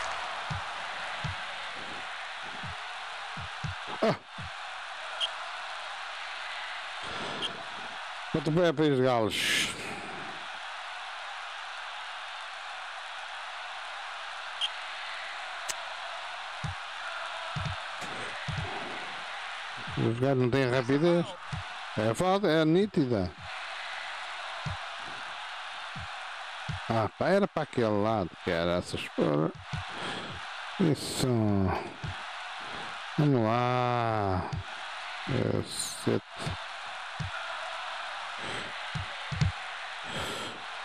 Muito bem para os galos. Os gajos não têm rapidez. É falta, é nítida. Ah, pá, era para aquele lado que era essas porra. Isso. Vamos lá. Cacete.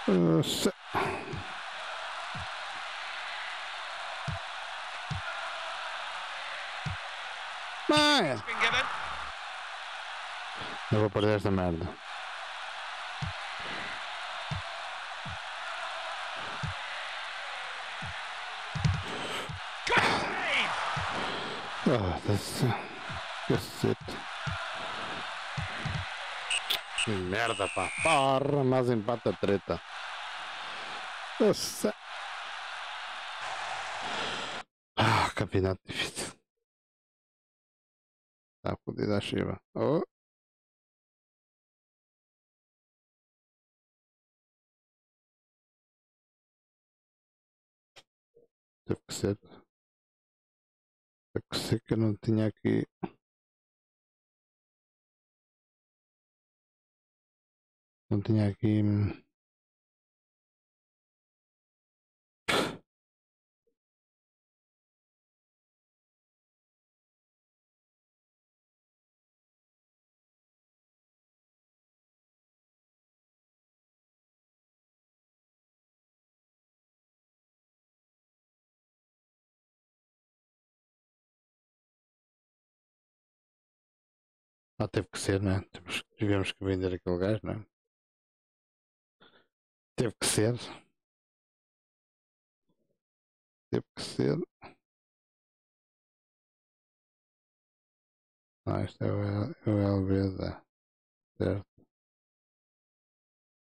Nossa. Mãe, It's been given. Eu vou perder esta merda. Save. Ah, desse... Cacete. Que merda, pá. Porra, mais empata treta. Nossa. Ah, campeonato difícil. Está fodida a Shiva. Oh. Ser. Teve que ser que eu não tinha aqui. Não tinha aqui. Ah, teve que ser, né? Temos, tivemos que vender aquele gajo, né? Teve que ser. Teve que ser. Ah, isto é o, L- é LB da. Certo.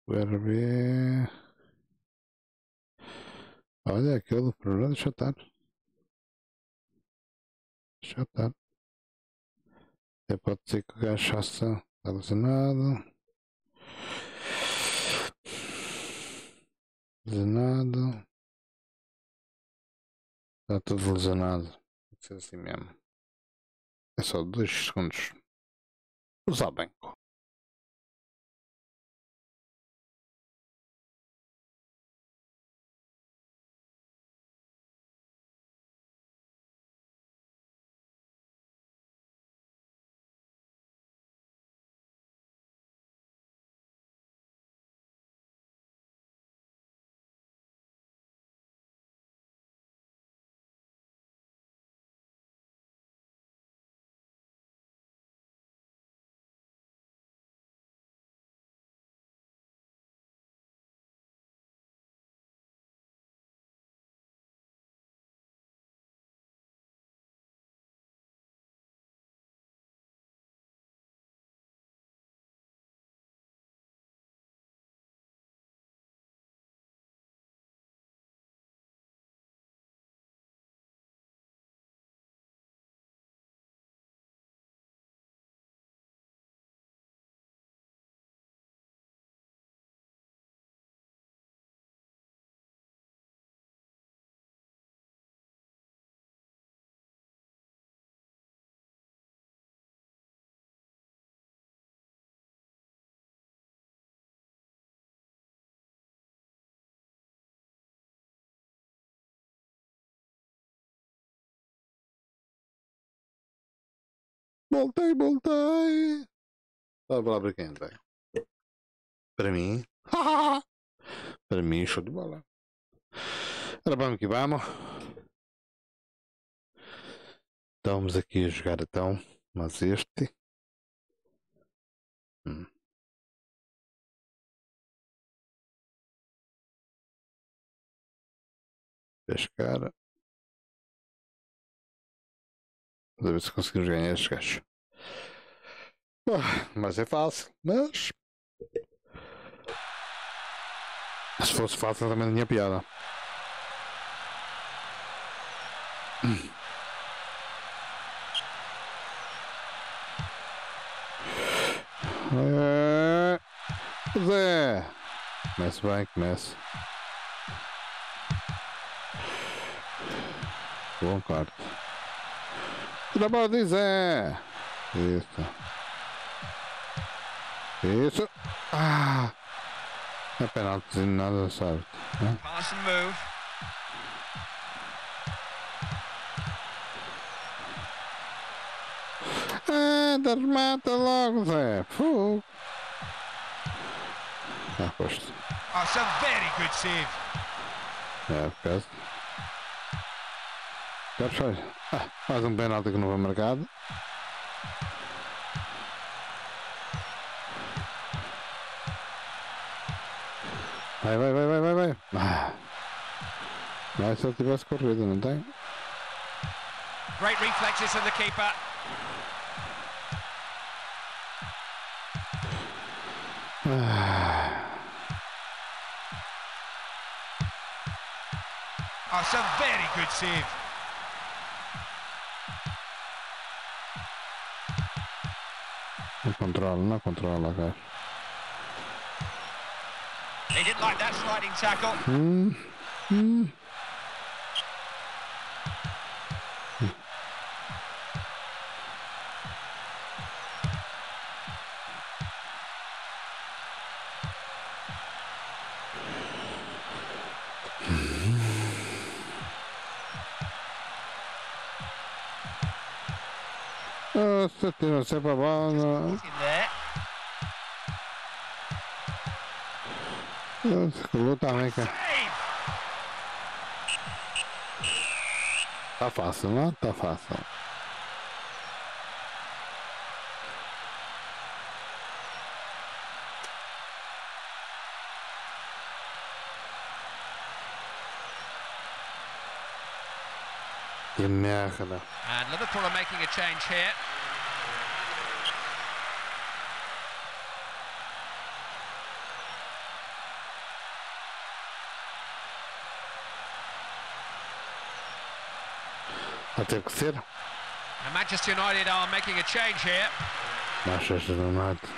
O RB. Olha, aquele do programa, deixa eu estar. Deixa eu estar. Até pode ser que o gajo faça. Está lesionado. Lesionado. Está tudo lesionado. Tem que ser assim mesmo. É só dois segundos. Usar banco. Voltei, voltei. Para falar para quem, velho? Para mim. *laughs* Para mim, show de bola. Ora, vamos que vamos. Estamos aqui a jogar então, mas este. Hum. Pescar. Vamos ver se conseguimos ganhar estes gajos. Ah, mas é fácil, mas. Se fosse fácil também não tinha piada. É... Zé! Começa bem, começa. Bom quarto. Trabalho de Zé! Isso. Isso. Ah! É penalti, nada certo. Né? Pass and move. Ah, desmata logo, Zé. Fogo. Ah, posto. It's a very good save. É, por Ah, mais um penalti que não foi marcado. Vai, vai, vai, vai, vai, vai. Ah. Mas se eu tivesse corrido, não tem? Great reflexes from the keeper. Ah. Oh, a very good save. Não controla, não controla, cara. He didn't like that sliding tackle. Hum, hum. Nossa, tem sempre a bola. In there. Nossa, que luta também, cara. Tá fácil, não? Tá fácil. Que. And Liverpool are making a change here. Que ser. And Manchester United are making a change here. Manchester United.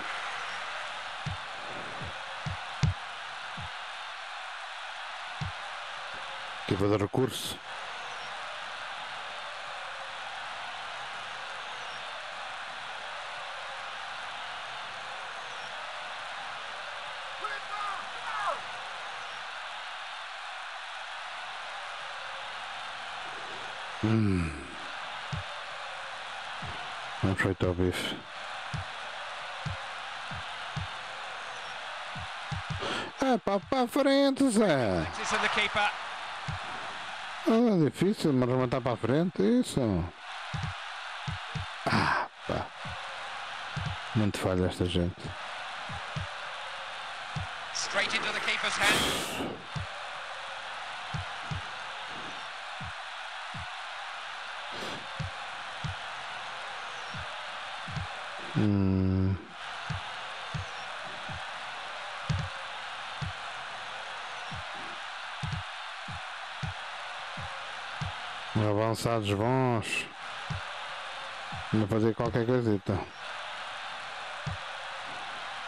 Equipa de recurso. Hum. Vamos fritar o bife. É pá, para frente, Zé. Keeper. Ah, difícil, mas levantar para frente, isso. Ah, pá. Muito falha esta gente. Straight into the keeper's hand. Hum. Avançados bons. Vou fazer qualquer coisita.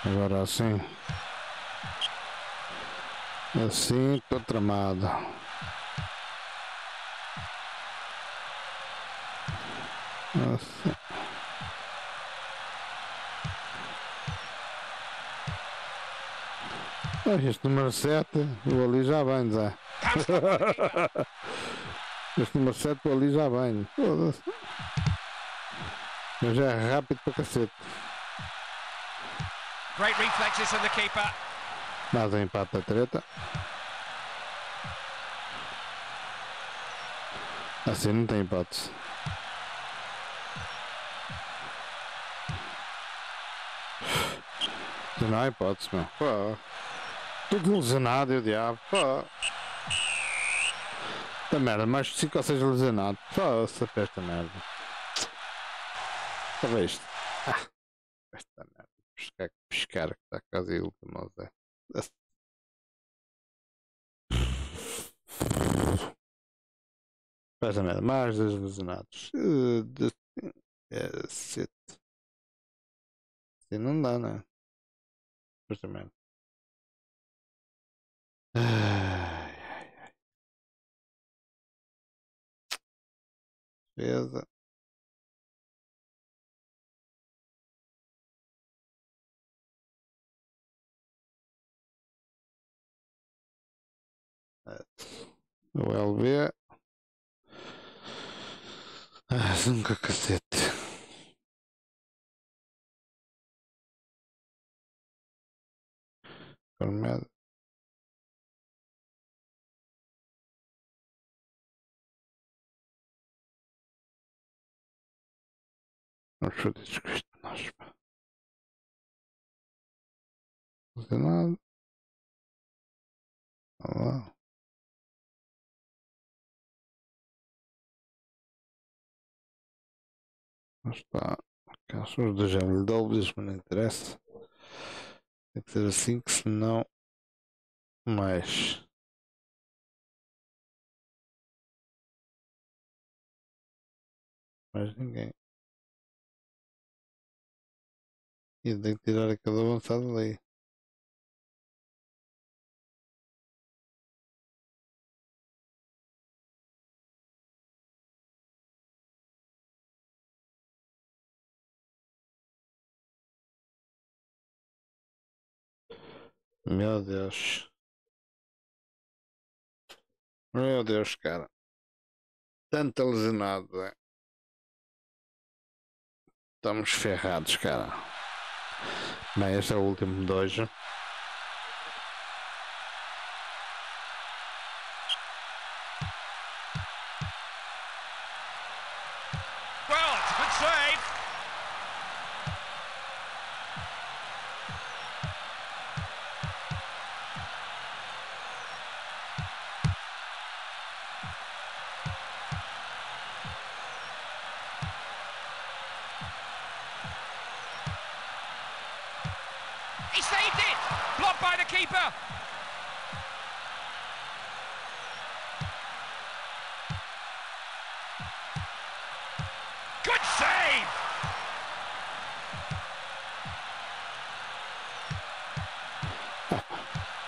Agora assim. Assim, tô tramado. Ah, Este número 7, o ali já vem, Zé. *laughs* Este número 7, o ali já vem. Foda-se. Mas já é rápido para cacete. Great reflexes from the keeper. Mais um empate da treta. Assim não tem hipótese. Não há hipótese, meu. Pô. Tudo ilusionado e o diabo. Pô. Da merda, mais 5 ou 6 ilusionados. Pô, essa esta merda. Estava isto. Ah. Esta merda. Pescar, pescar que está quase a última, Zé. Esta merda, mais dois ilusionados. É, shit. Assim não dá, né? Esta merda. Ai, Beleza. O LB. Ah, nunca cacete. Nós. Não fazer nada. Olha lá. está. Aquelas pessoas do GMW, mas não interessa. Tem que ser assim, que senão. Mais. Mais ninguém. E que tirar aquele avançado daí. Meu Deus. Meu Deus, cara. Lesionado, é. Estamos ferrados, cara. Bem, este é o último de hoje. Well, it's a good save. He saved it! Blocked by the keeper. Good save!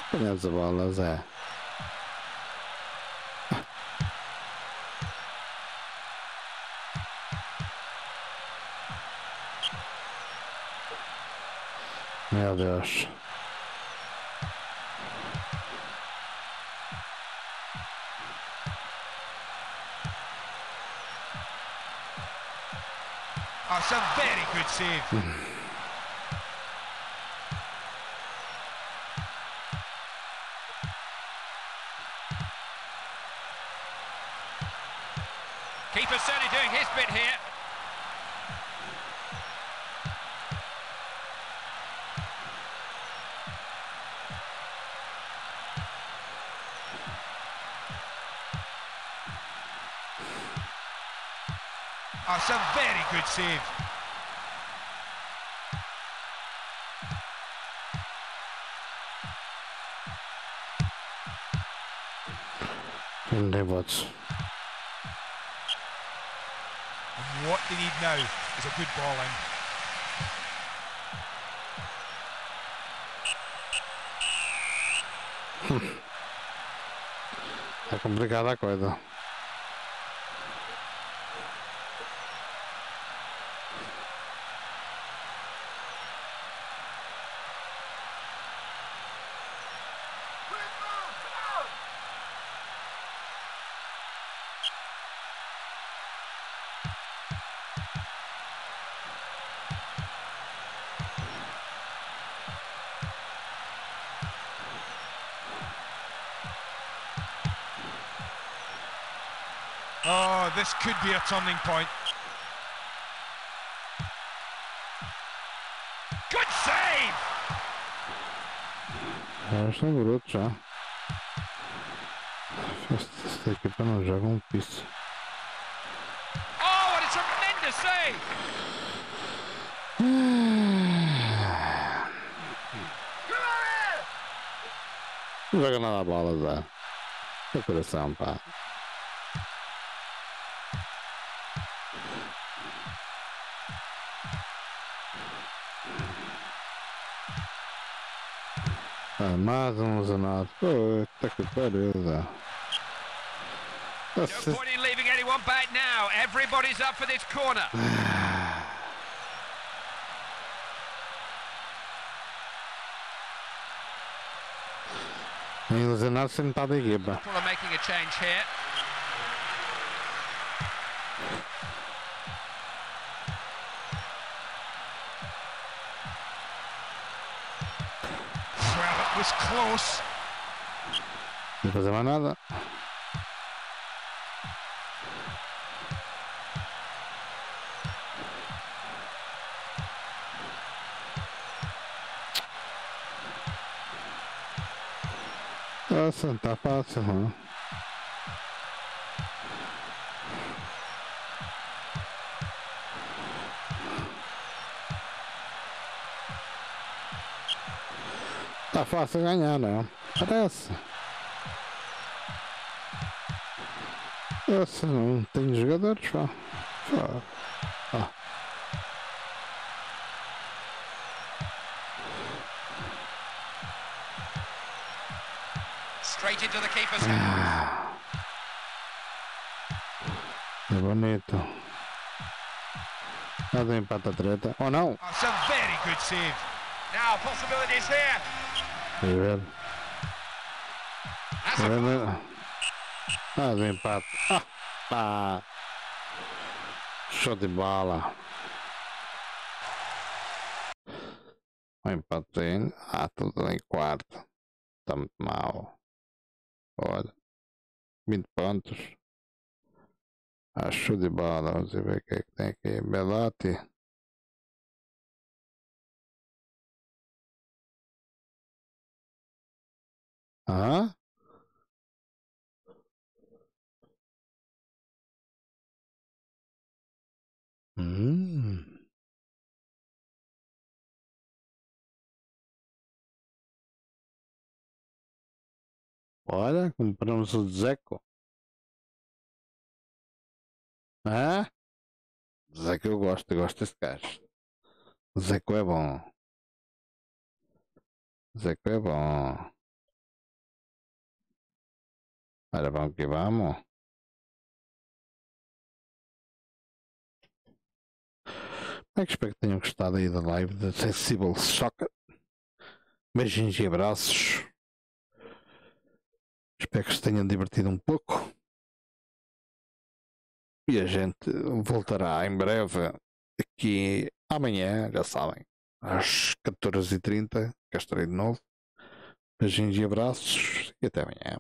Apanhamos a bola, Zé. Meu Deus. That's a very good save. That's a very good save. Não tem votos. And what they need now is a good ball in. *laughs* Tá complicada a coisa. Oh, this could be a turning point. Good save! Já estão brutos já. Esta equipa não joga um piso. Oh, what a tremendous save! Não joga nada a bola, Zé. Seu coração, pá. Ah, mais um lesionado. Puta que pariu, Zé. No point in leaving anyone back now. Everybody's up for this corner. Ilusionado sem metade da equipa. Fuller making a change here. Was close. Não fazer mais nada. Nossa, não tá fácil. Tá fácil ganhar, não. Parece. Nossa, não tem jogadores, pá. Pá. Straight into the keeper's hands. É bonito. Nada empata treta. Ou não? That's a very good save. Now, possibilities here. Ver. Ver. Nada empate. Ah, pá. Show de bola. Empatinho. Ah, tudo em quarto. Está muito mal. Olha. 20 pontos. Ah, show de bola. Vamos ver o que é que tem aqui. Belotti. Hã? Hum. Olha, compramos o Zeco. Hã? Zeco eu gosto, eu gosto desse gajo. Zeco é bom. Zeco é bom. Olha, vamos que vamos. É que espero que tenham gostado aí da live da Sensible Soccer. Beijinhos e abraços. Espero que se tenham divertido um pouco. E a gente voltará em breve aqui amanhã, já sabem, às 14h30. Cá estarei de novo. Beijinhos e abraços e até amanhã.